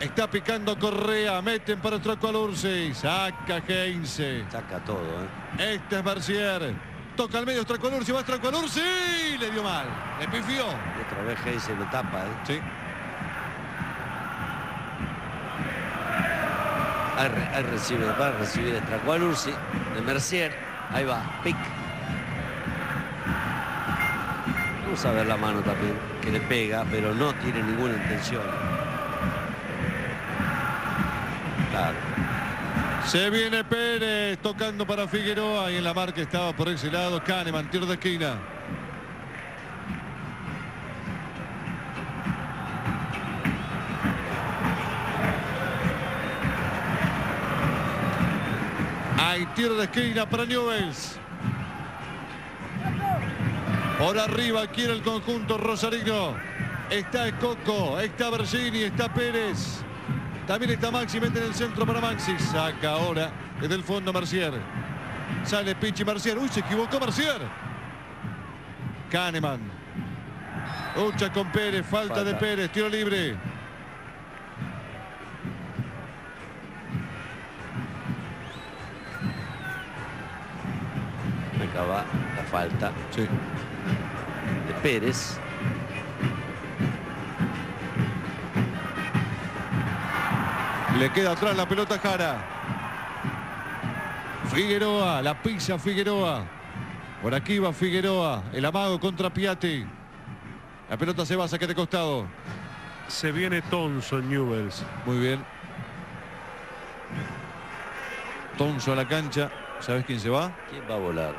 Está picando Correa. Meten para Trocolursi. Saca Heinze. Saca todo, ¿eh? Este es Mercier. Toca al medio Trocolursi. Va Trocolursi. Le dio mal. Le pifió. Y otra vez Heinze lo tapa, ¿eh? Sí. Ahí, re- ahí recibe, va a recibir Stracualursi de Mercier. Ahí va, pic. Vamos a ver la mano también, que le pega, pero no tiene ninguna intención. Se viene Pérez tocando para Figueroa y en la marca estaba por ese lado Kahneman, tiro de esquina. Hay tiro de esquina para Newells. Por arriba quiere el conjunto rosarino. Está Coco, está Bergini, está Pérez. También está Maxi, mete en el centro para Maxi. Saca ahora desde el fondo Mercier. Sale Pichi Mercier. Uy, se equivocó Mercier. Kahneman. Lucha con Pérez, falta, de. Pérez, tiro libre. Va la falta Sí. Pérez. Le queda atrás la pelota a Jara. Figueroa, la pisa Figueroa. Por aquí va Figueroa, el amago contra Piatti. La pelota se va, saque de costado. Se viene Thompson Newells. Muy bien. Tonso a la cancha. ¿Sabes quién se va? ¿Quién va a volar?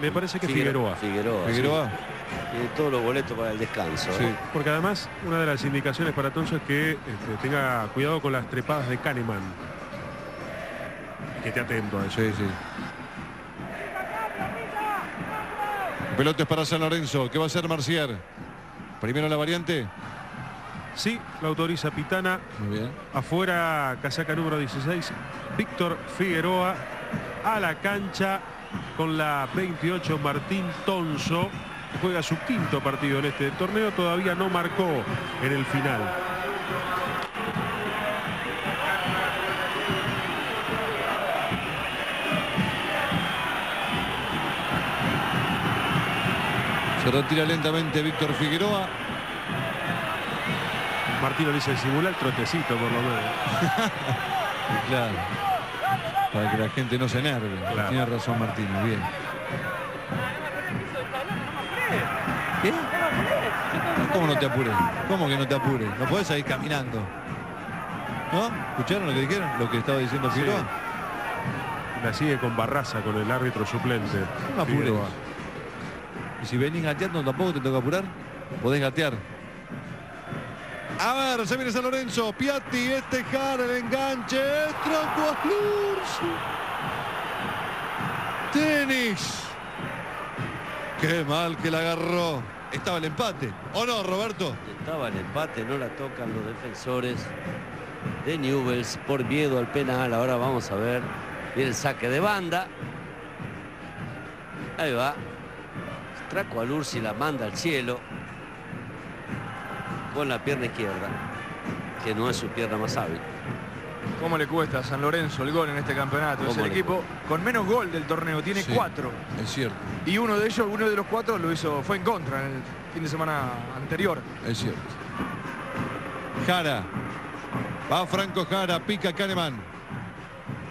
Me parece que Figueroa. Figueroa. Figueroa. sí. Tiene todos los boletos para el descanso. Sí. ¿eh? Porque además una de las indicaciones para Thompson es que este, tenga cuidado con las trepadas de Kahneman. Que esté atento a eso. Sí, sí. Pelota es para San Lorenzo. ¿Qué va a hacer Marciar? Primero la variante. Sí, la autoriza Pitana. Muy bien. Afuera, casaca número 16, Víctor Figueroa. A la cancha con la 28 Martín Tonso. Juega su quinto partido en este torneo. Todavía no marcó en el final. Se retira lentamente Víctor Figueroa. Martino dice simula el trotecito por lo menos. Claro. Para que la gente no se enerve. Claro. Tiene razón Martino. Bien. ¿Qué? ¿Cómo no te apures? ¿Cómo que no te apures? No podés ir caminando. ¿No? ¿Escucharon lo que dijeron? Lo que estaba diciendo Sí. Figueroa. La sigue con Barraza, con el árbitro suplente. No apures. Y si venís gateando tampoco te toca apurar. Podés gatear. A ver, se viene San Lorenzo. Piatti, este Jara, el enganche. Tronco Tenis. Qué mal que la agarró. Estaba el empate. ¿O no, Roberto? Estaba el empate, no la tocan los defensores de Newells por miedo al penal. Ahora vamos a ver. Viene el saque de banda. Ahí va. Straco Alursi la manda al cielo. Con la pierna izquierda. Que no es su pierna más hábil. ¿Cómo le cuesta a San Lorenzo el gol en este campeonato? Es ¿Cómo el equipo con menos gol del torneo, tiene Sí. cuatro. Es cierto, Y uno de ellos, uno de los cuatro lo hizo, fue en contra en el fin de semana anterior. es cierto. Jara. Va Franco Jara, pica Kahneman.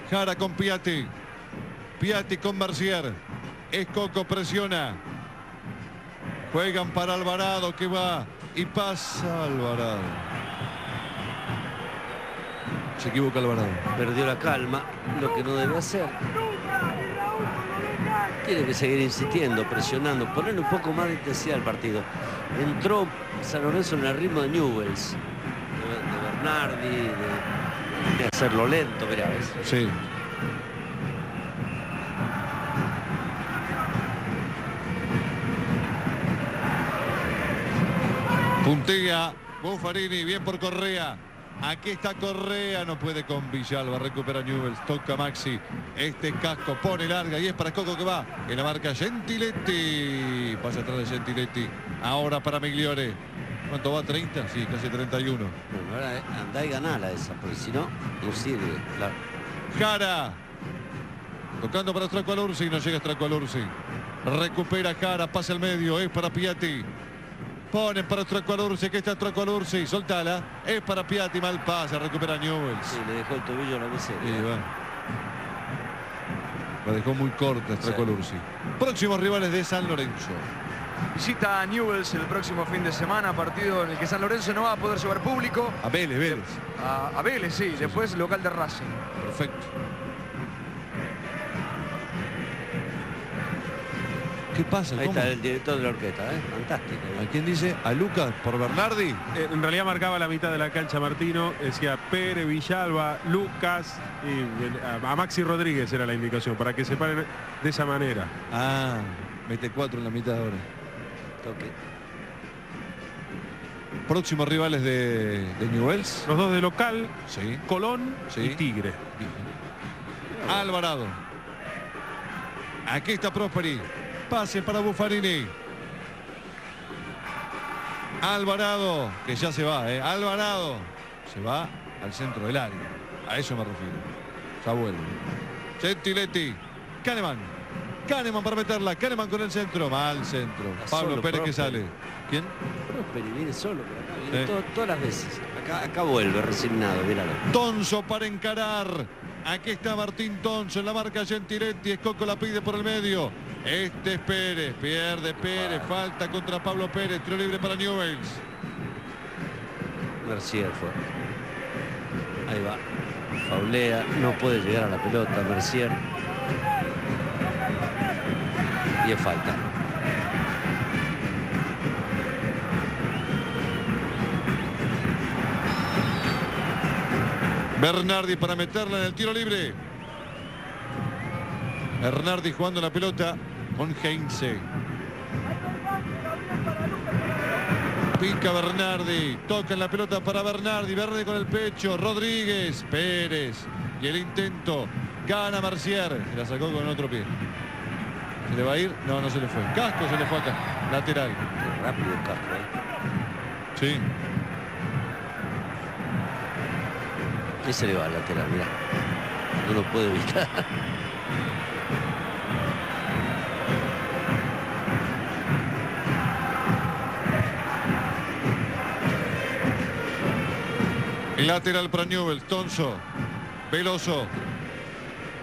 Jara con Piatti. Piatti con Mercier. Es Coco, presiona. Juegan para Alvarado que va y pasa Alvarado. Se equivoca Alvarado. Perdió la calma, lo que no debe hacer. Tiene que seguir insistiendo, presionando, ponerle un poco más de intensidad al partido. Entró San Lorenzo en el ritmo de Newells, de, Bernardi, de, de hacerlo lento, mira, ves. Sí. Puntea Buffarini, bien por Correa. Aquí está Correa, no puede con Villalba, recupera Newells, toca Maxi. Este casco pone larga y es para Coco que va en la marca Gentiletti. Pasa atrás de Gentiletti. Ahora para Migliore. ¿Cuánto va? ¿30? Sí, casi 31. Bueno, ahora andá y ganala esa, porque si no, no sirve. La... Cara. Tocando para Stracualursi, no llega Stracualursi. Recupera Cara, pasa al medio, es para Piatti. Ponen para Stracualursi, que está Stracualursi, soltala. Es para Piatti, mal pasa, recupera Newells. Sí, le dejó el tobillo a la miseria. Y bueno. La dejó muy corta Stracualursi. Próximos rivales de San Lorenzo. Visita a Newells el próximo fin de semana, partido en el que San Lorenzo no va a poder llevar público. A Vélez, Vélez. A, a Vélez, sí, después local de Racing. Perfecto. ¿Qué pasa? Ahí ¿Cómo? está el director de la orquesta, ¿eh? Fantástico. ¿A quién dice? ¿A Lucas por Bernardi? Eh, En realidad marcaba la mitad de la cancha Martino, decía Pérez, Villalba, Lucas y eh, a Maxi Rodríguez era la indicación, para que se paren de esa manera. Ah, mete cuatro en la mitad ahora. Toque. Próximos rivales de, de Newells. Los dos de local, Sí. Colón Sí. y Tigre. Alvarado. Aquí está Prosperi. Pase para Buffarini. Alvarado, que ya se va, ¿eh? Alvarado. Se va al centro del área. A eso me refiero. Ya vuelve. Gentiletti. Kahneman. Kahneman para meterla. Kahneman con el centro. Mal centro. Está Pablo solo Pérez que sale. ¿Quién? Prosperi viene solo viene Sí. to- todas las veces. Acá, acá vuelve resignado, míralo. Tonso para encarar. Aquí está Martín Tonso en la marca Gentiletti. Escoco la pide por el medio. Este es Pérez. Pierde Pérez. Falta contra Pablo Pérez. Tiro libre para Newells. Mercier fue. Ahí va. Faulea, no puede llegar a la pelota, Mercier. Y es falta. Bernardi para meterla en el tiro libre. Bernardi jugando la pelota con Heinze. Pica Bernardi. Toca en la pelota para Bernardi. Verde con el pecho. Rodríguez. Pérez. Y el intento. Gana Marcier. Se la sacó con otro pie. ¿Se le va a ir? No, no se le fue. Casco se le fue acá. Lateral. Qué rápido Castro. ¿eh? Sí. Ahí se le va al lateral, mira. No lo puede evitar. Lateral para Newell, Tonso, Veloso.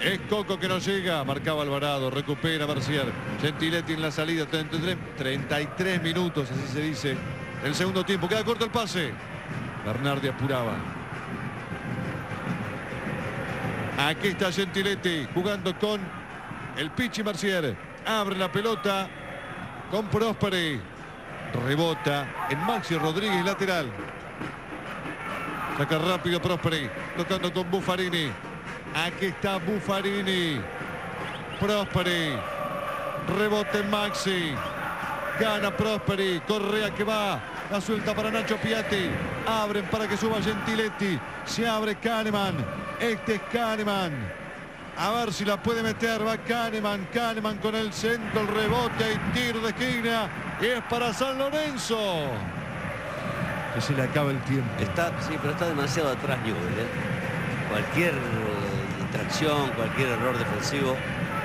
Es Coco que no llega, marcaba Alvarado, recupera Mercier. Gentiletti en la salida, 33, 33 minutos, así se dice. El segundo tiempo, queda corto el pase. Bernardi apuraba. Aquí está Gentiletti jugando con el Pichi Mercier. Abre la pelota con Prosperi. Rebota en Maxi Rodríguez, lateral. Saca rápido Prosperi. Tocando con Buffarini. Aquí está Buffarini. Prosperi. Rebote Maxi. Gana Prosperi. Correa que va. La suelta para Nacho Piatti. Abren para que suba Gentiletti. Se abre Kahneman. Este es Kahneman. A ver si la puede meter. Va Kahneman. Kahneman con el centro. El rebote y tiro de esquina. Y es para San Lorenzo. Que se le acaba el tiempo. Está, sí, pero está demasiado atrás Newell. ¿eh? Cualquier eh, distracción, cualquier error defensivo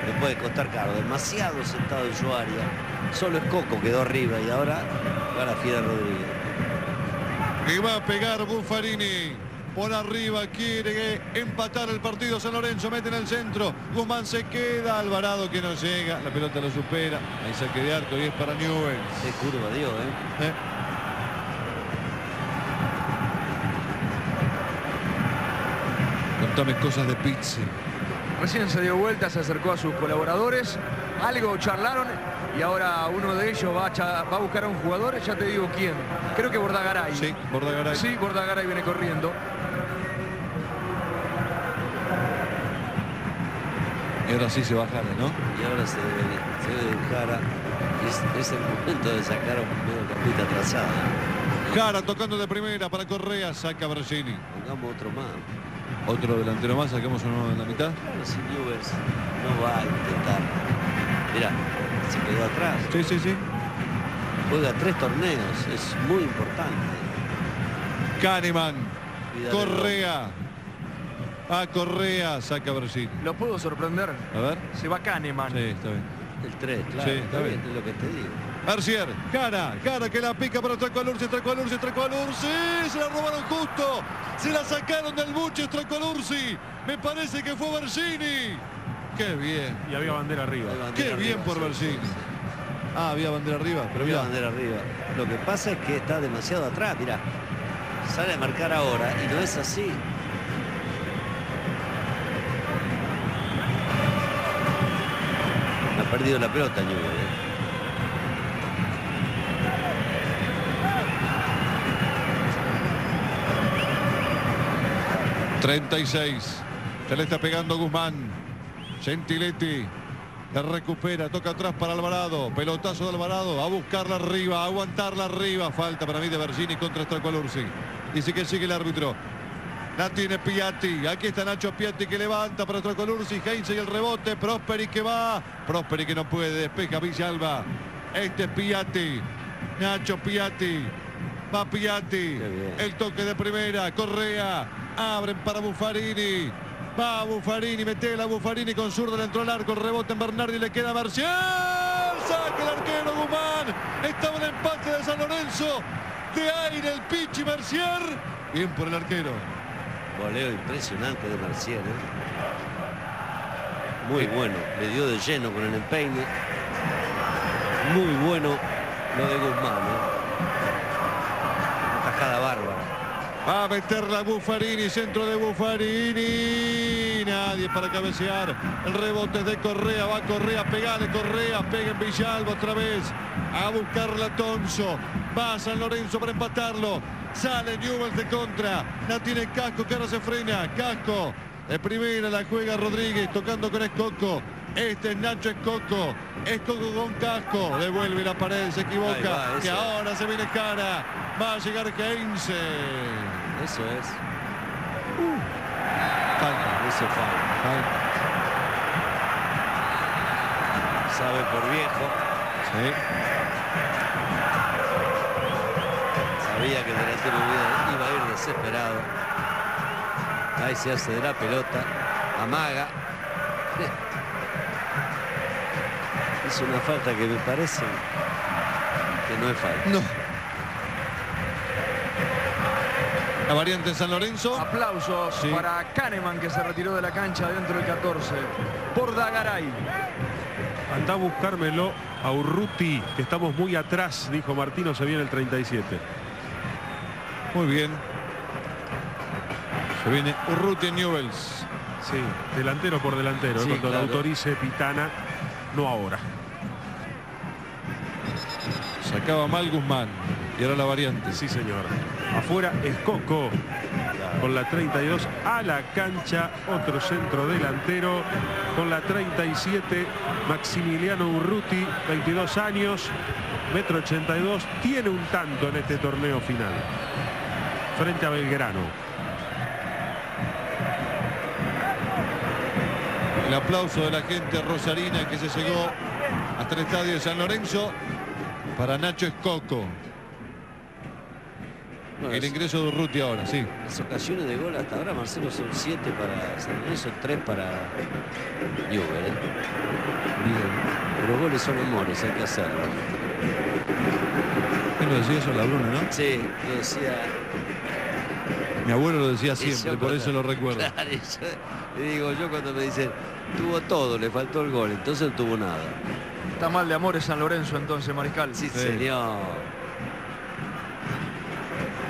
le puede costar caro. Demasiado sentado en su área. Solo es Coco quedó arriba y ahora va la Fiera Rodríguez. Y va a pegar Buffarini. Por arriba quiere empatar el partido San Lorenzo. Mete en el centro. Guzmán se queda. Alvarado que no llega. La pelota lo supera. Ahí saque de arco y es para Newell. Qué curva dio, ¿eh? Eh. Contame cosas de Pizzi. Recién se dio vuelta, se acercó a sus colaboradores, algo charlaron y ahora uno de ellos va a, cha- va a buscar a un jugador, ya te digo quién. Creo que Bordagaray. Sí, Bordagaray. Sí, Bordagaray viene corriendo. Y ahora sí se baja, ¿no? Y ahora se debe, se debe dejar a- es, es el momento de sacar a un mediocampista atrasado. Jara tocando de primera para Correa, saca Bergini. Pongamos otro más. Otro delantero más, sacamos uno en la mitad. Claro, si Newell's no va a intentar. Mira, se quedó atrás. Sí, sí, sí. Juega tres torneos, es muy importante. Kahneman, Cuidado. Correa. A Correa, saca Bergini. ¿Lo puedo sorprender? A ver. Se va Kahneman. Sí, está bien. El 3, claro. Sí, está bien. Es lo que te digo. Mercier, Jara, Jara que la pica para Tracualursi, Tracualursi, Tracualursi, se la robaron justo, se la sacaron del buche Tracualursi, me parece que fue Bergini. Qué bien, Y había bandera arriba. Bandera qué bien por sí, Bergini. Ah, había bandera arriba, pero Había bandera arriba. Lo que pasa es que está demasiado atrás, mira. Sale a marcar ahora y no es así. Ha perdido la pelota, Newell. 36, se le está pegando Guzmán, Gentiletti, la recupera, toca atrás para Alvarado, pelotazo de Alvarado, a buscarla arriba, a aguantarla arriba, falta para mí de Bergini contra Stracualursi. Dice que sigue el árbitro. La tiene Piatti. Aquí está Nacho Piatti que levanta para Stracolursi. Heinze y el rebote. Prosperi que va. Prosperi que no puede. Despeja Villalba. Este es Piatti. Nacho Piatti. Va Piatti. El toque de primera. Correa. Abren para Buffarini. Va Buffarini. Metela Buffarini con zurda. Le entró al arco. El rebote en Bernardi. Le queda Marcial. Saca el arquero Guzmán. Estaba el empate de San Lorenzo. De aire el Pichi Mercier. Bien por el arquero. Voleo impresionante de Marcial. ¿eh? Muy bueno. Le dio de lleno con el empeine. Muy bueno lo de Guzmán. ¿eh? Tajada bárbara. Va a meterla Buffarini, centro de Buffarini. Nadie para cabecear. El rebote es de Correa. Va Correa, pegale Correa. Pega en Villalba otra vez. A buscarla Tonso. Va San Lorenzo para empatarlo. Sale Newell's de contra. La tiene Casco que ahora se frena. Casco. De primera la juega Rodríguez tocando con Escoco. Este es Nacho Escoco. Escoco con casco. Devuelve la pared, se equivoca. va, que ahora se viene cara. Va a llegar Heinze. Eso es. Falta. Eso falta. falta. Sabe por viejo. Sí. Sabía que el delantero iba iba a ir desesperado. Ahí se hace de la pelota. Amaga. Es una falta que me parece que no es falta. No. La variante en San Lorenzo. Aplausos Sí. para Kahneman que se retiró de la cancha dentro del 14. Por Dagaray. Anda a buscármelo a Urruti, que estamos muy atrás, dijo Martino, se viene el 37. Muy bien. Se viene Urruti en Newells. Sí, delantero por delantero, Sí, cuando lo autorice Pitana, no ahora. Sacaba mal Guzmán. Y ahora la variante. Sí, señor. Afuera Escoco con la 32 a la cancha, otro centro delantero con la 37, Maximiliano Urruti, 22 años, metro 82, tiene un tanto en este torneo final, frente a Belgrano. El aplauso de la gente rosarina que se llegó hasta el estadio de San Lorenzo para Nacho Escoco. No, El es- ingreso de Urruti ahora, sí. Las ocasiones de gol hasta ahora, Marcelo, son 7 para San Lorenzo, 3 para Newell. ¿eh? Los goles son amores, hay que hacerlo. ¿Quién lo decía eso? La Bruna, ¿no? Sí, lo decía. Mi abuelo lo decía Eso, siempre, por eso lo recuerdo. Claro, y yo- le digo yo cuando me dicen, tuvo todo, le faltó el gol, entonces no tuvo nada. Está mal de amores San Lorenzo entonces, Mariscal. Sí, Sí. señor.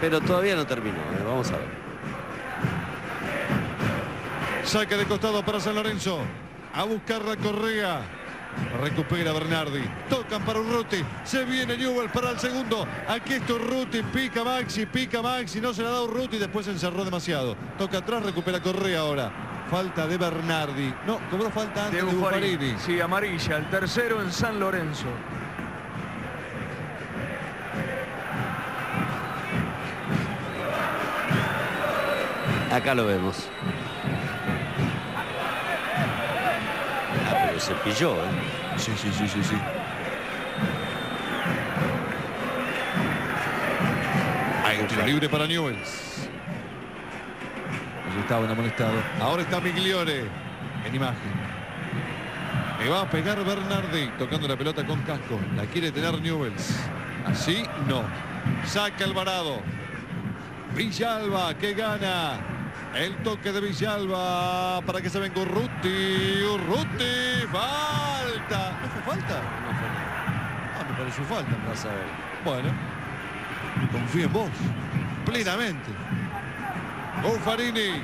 Pero todavía no terminó, ¿eh? vamos a ver. Saca de costado para San Lorenzo. A buscar la Correa. Recupera Bernardi. Tocan para Urruti. Se viene Newell para el segundo. Aquí está Urruti. Pica Maxi. Pica Maxi. No se la da Urruti. Después se encerró demasiado. Toca atrás. Recupera Correa ahora. Falta de Bernardi. No, cobró falta antes De. Sí, amarilla. El tercero en San Lorenzo. Acá lo vemos. Ah, pero se pilló, ¿eh? Sí, sí, sí, sí, sí. Hay un tiro libre para Newells. Allí estaban amonestado. Ahora está Migliore en imagen. Le va a pegar Bernardi tocando la pelota con casco. La quiere tener Newells. Así no. Saca Alvarado. Villalba que gana. El toque de Villalba para que se venga Urruti. Urruti. Falta. ¿No fue falta? No fue nada. Ah, me pareció falta. Vas a ver. Bueno, confío en vos. Plenamente. Buffarini.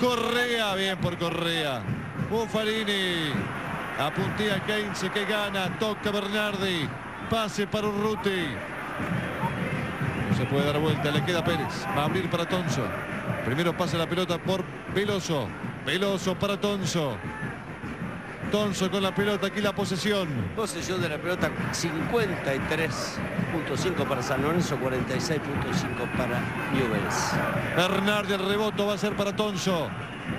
Correa, bien por Correa. Buffarini. Apuntía Keynes que gana. Toca Bernardi. Pase para Urruti. No se puede dar vuelta. Le queda Pérez. Va a abrir para Tonso. Primero pasa la pelota por Veloso. Veloso para Tonso. Tonso con la pelota. Aquí la posesión. Posesión de la pelota 53.5 para San Lorenzo, 46.5 para Newells. Bernardi el reboto va a ser para Tonso.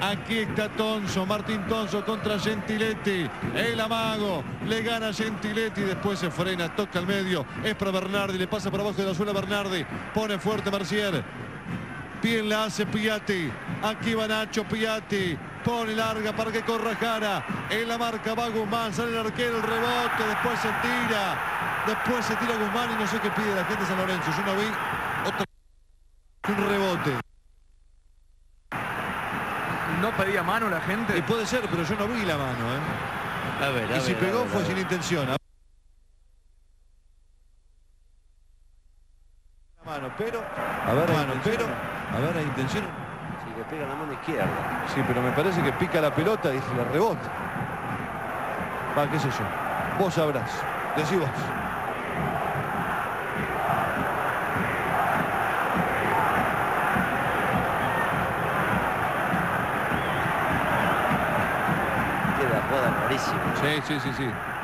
Aquí está Tonso, Martín Tonso contra Gentiletti. El amago, le gana Gentiletti, después se frena, toca al medio. Es para Bernardi, le pasa por abajo de la suela Bernardi. Pone fuerte Mercier. Bien la hace Piatti. Aquí va Nacho Piatti. Pone larga para que corra Jara. En la marca va Guzmán. Sale el arquero, el rebote. Después se tira. Después se tira Guzmán y no sé qué pide la gente de San Lorenzo. Yo no vi otro un rebote. No pedía mano la gente. Y puede ser, pero yo no vi la mano. ¿eh? A ver, a Y si ver, pegó ver, fue sin intención. Mano, pero. A ver, mano, pero. A ver, la intención. Si le pega la mano izquierda. Sí, pero me parece que pica la pelota y se la rebota. Va, qué sé yo. Vos sabrás. Decí vos. Queda jugada rarísima. Sí, sí, sí, sí.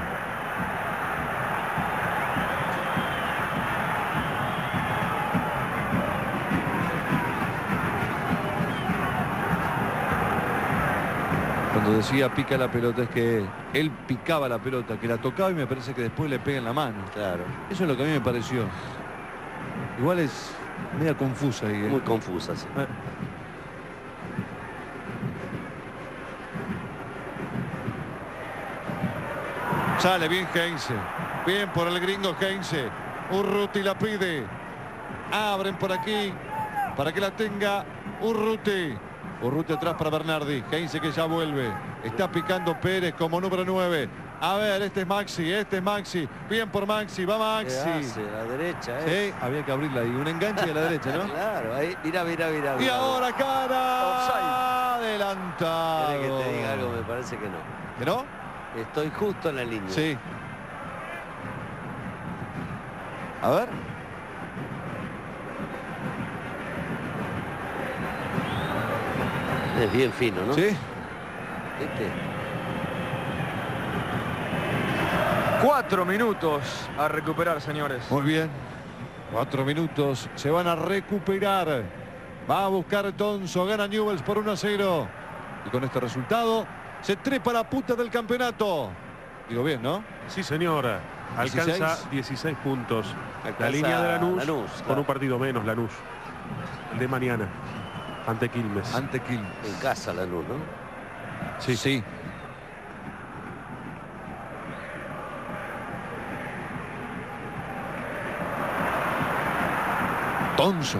Cuando decía pica la pelota es que él picaba la pelota, que la tocaba y me parece que después le pega en la mano. Claro. Eso es lo que a mí me pareció. Igual es media confusa ahí. ¿eh? Muy confusa, sí. Eh. Sale bien Heinze. Bien por el gringo Heinze. Urruti la pide. Abren por aquí para que la tenga Urruti. Urruti atrás para Bernardi. Heinze que ya vuelve. Está picando Pérez como número 9. A ver, este es Maxi, este es Maxi. Bien por Maxi, va ¿Qué Maxi. hace? La derecha, ¿eh? Sí, había que abrirla ahí. Un enganche de la derecha, ¿no? Claro, ahí, mira, mira, mira. Y ahora cara Offside. adelantado. ¿Querés que te diga algo? Me parece que no. ¿Que no? Estoy justo en la línea. Sí. A ver. Es bien fino, ¿no? Sí. ¿Viste? Cuatro minutos a recuperar, señores. Muy bien. Cuatro minutos. Se van a recuperar. Va a buscar Tonso. Gana Newells por 1 a 0. Y con este resultado se trepa la puta del campeonato. Digo bien, ¿no? Sí, señora. Alcanza 16 puntos. Alcanza La línea de Lanús, Lanús, con un partido menos, Lanús. El de mañana, ante Quilmes. Ante Quilmes. En casa la luz, ¿no? Sí, sí. Tonso.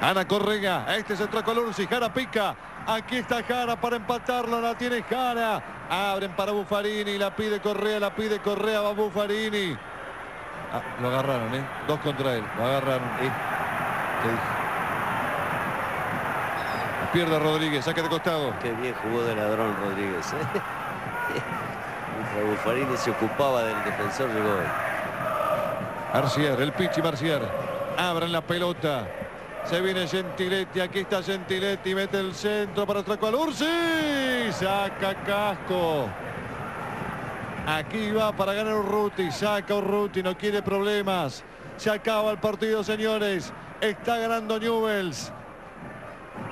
Ana Correa. Este se trae color. Si Jara pica. Aquí está Jara para empatarlo. La tiene Jara. Abren para Buffarini. La pide Correa. La pide Correa. Va Buffarini. Ah, lo agarraron, ¿eh? Dos contra él. Lo agarraron. ¿eh? Dije. La Pierde Rodríguez. Saque de costado. Qué bien jugó de ladrón Rodríguez. ¿eh? Buffarini se ocupaba del defensor de gol. Marcier, el Pichi Marcier. Abren la pelota. Se viene Gentiletti. Aquí está Gentiletti. Mete el centro para Tracual. Ursi. Saca casco. Aquí va para ganar Urruti. Saca Urruti, no quiere problemas. Se acaba el partido, señores. Está ganando Newells.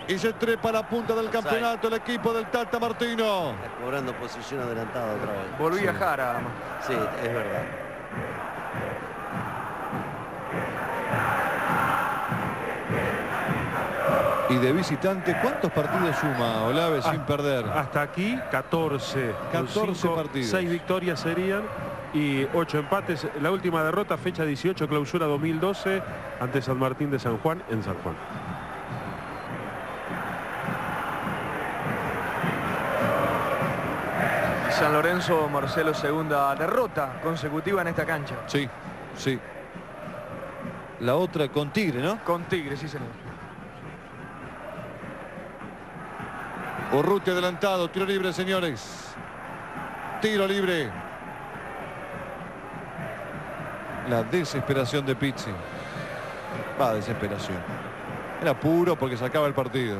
Y se trepa la punta del campeonato el equipo del Tata Martino. Está cobrando posición adelantada otra vez. Volví a Jara. Sí, es verdad. Y de visitante, ¿cuántos partidos suma Olave sin perder? Hasta aquí 14. Con 14 cinco- partidos. Seis victorias serían y 8 empates. La última derrota, fecha 18, clausura 2012, ante San Martín de San Juan en San Juan. San Lorenzo, Marcelo, segunda derrota consecutiva en esta cancha. Sí, sí. La otra con Tigre, ¿no? Con Tigre, sí señor. Urruti adelantado, tiro libre, señores. Tiro libre. La desesperación de Pizzi. Va, desesperación. Era puro porque sacaba el partido.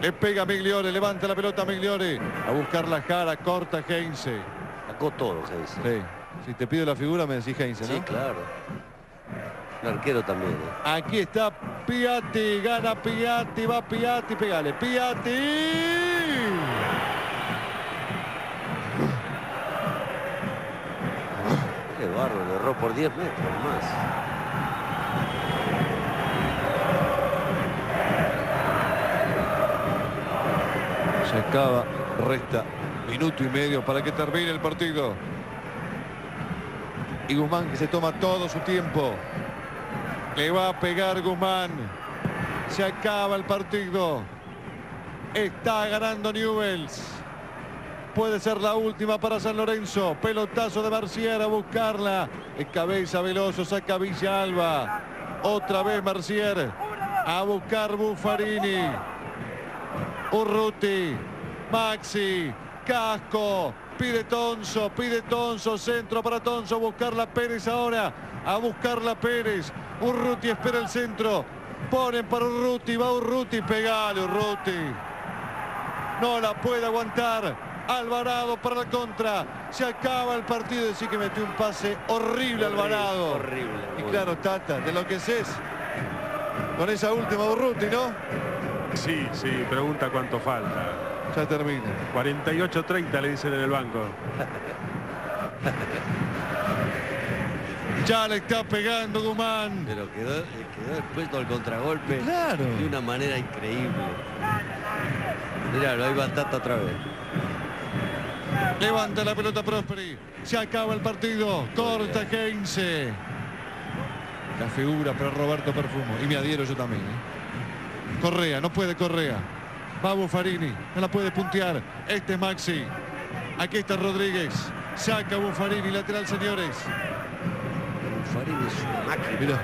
Le pega Migliore, levanta la pelota a Migliore. A buscar la jara, corta Heinze. Sacó todo, Heinze. Sí. Si te pido la figura me decís Heinze, ¿no? Sí, claro. El arquero también. ¿eh? Aquí está Piatti, gana Piatti, va Piatti, pegale, Piatti. Qué bárbaro, le erró por 10 metros más. Resta minuto y medio para que termine el partido. Y Guzmán que se toma todo su tiempo. Le va a pegar Guzmán. Se acaba el partido. Está ganando Newells. Puede ser la última para San Lorenzo. Pelotazo de Marcier a buscarla. En cabeza Veloso, saca Villa Alba. Otra vez Marcier a buscar Buffarini. Urruti, Maxi, Casco, pide Tonso, pide Tonso, centro para Tonso, buscarla Pérez ahora, a buscarla Pérez. Urruti espera el centro, ponen para Urruti, va Urruti, pegale Urruti. No la puede aguantar. Alvarado para la contra. Se acaba el partido. Decir que metió un pase horrible, Alvarado. Horrible. Y claro, Tata, de lo que es con esa última Urruti, ¿no? Sí, sí, pregunta cuánto falta. Ya termina. 48-30 le dicen en el banco. Ya le está pegando Guzmán. Pero quedó, quedó expuesto al contragolpe Claro. de una manera increíble. Mirá, ahí va Tata otra vez. Levanta la pelota Prosperi. Se acaba el partido. Corta Heinze. La figura para Roberto Perfumo. Y me adhiero yo también. ¿eh? Correa, no puede Correa. Va Buffarini, no la puede puntear. Este es Maxi. Aquí está Rodríguez. Saca Buffarini, lateral, señores. Farini es una máquina. Mira,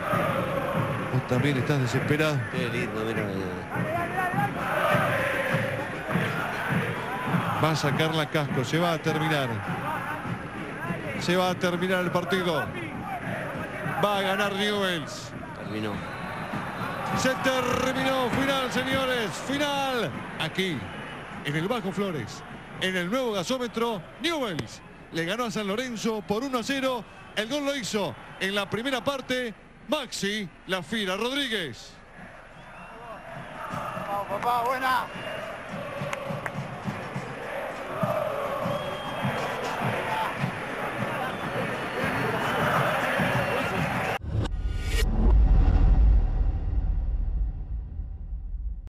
vos también estás desesperado. Qué lindo, mira. Va a sacar la casco, se va a terminar. Se va a terminar el partido. Va a ganar Newells. Terminó. Se terminó. Final, señores. Final. Aquí, en el Bajo Flores. En el nuevo gasómetro, Newells le ganó a San Lorenzo por 1 a 0. El gol lo hizo en la primera parte Maxi La Fira Rodríguez. Papá, buena.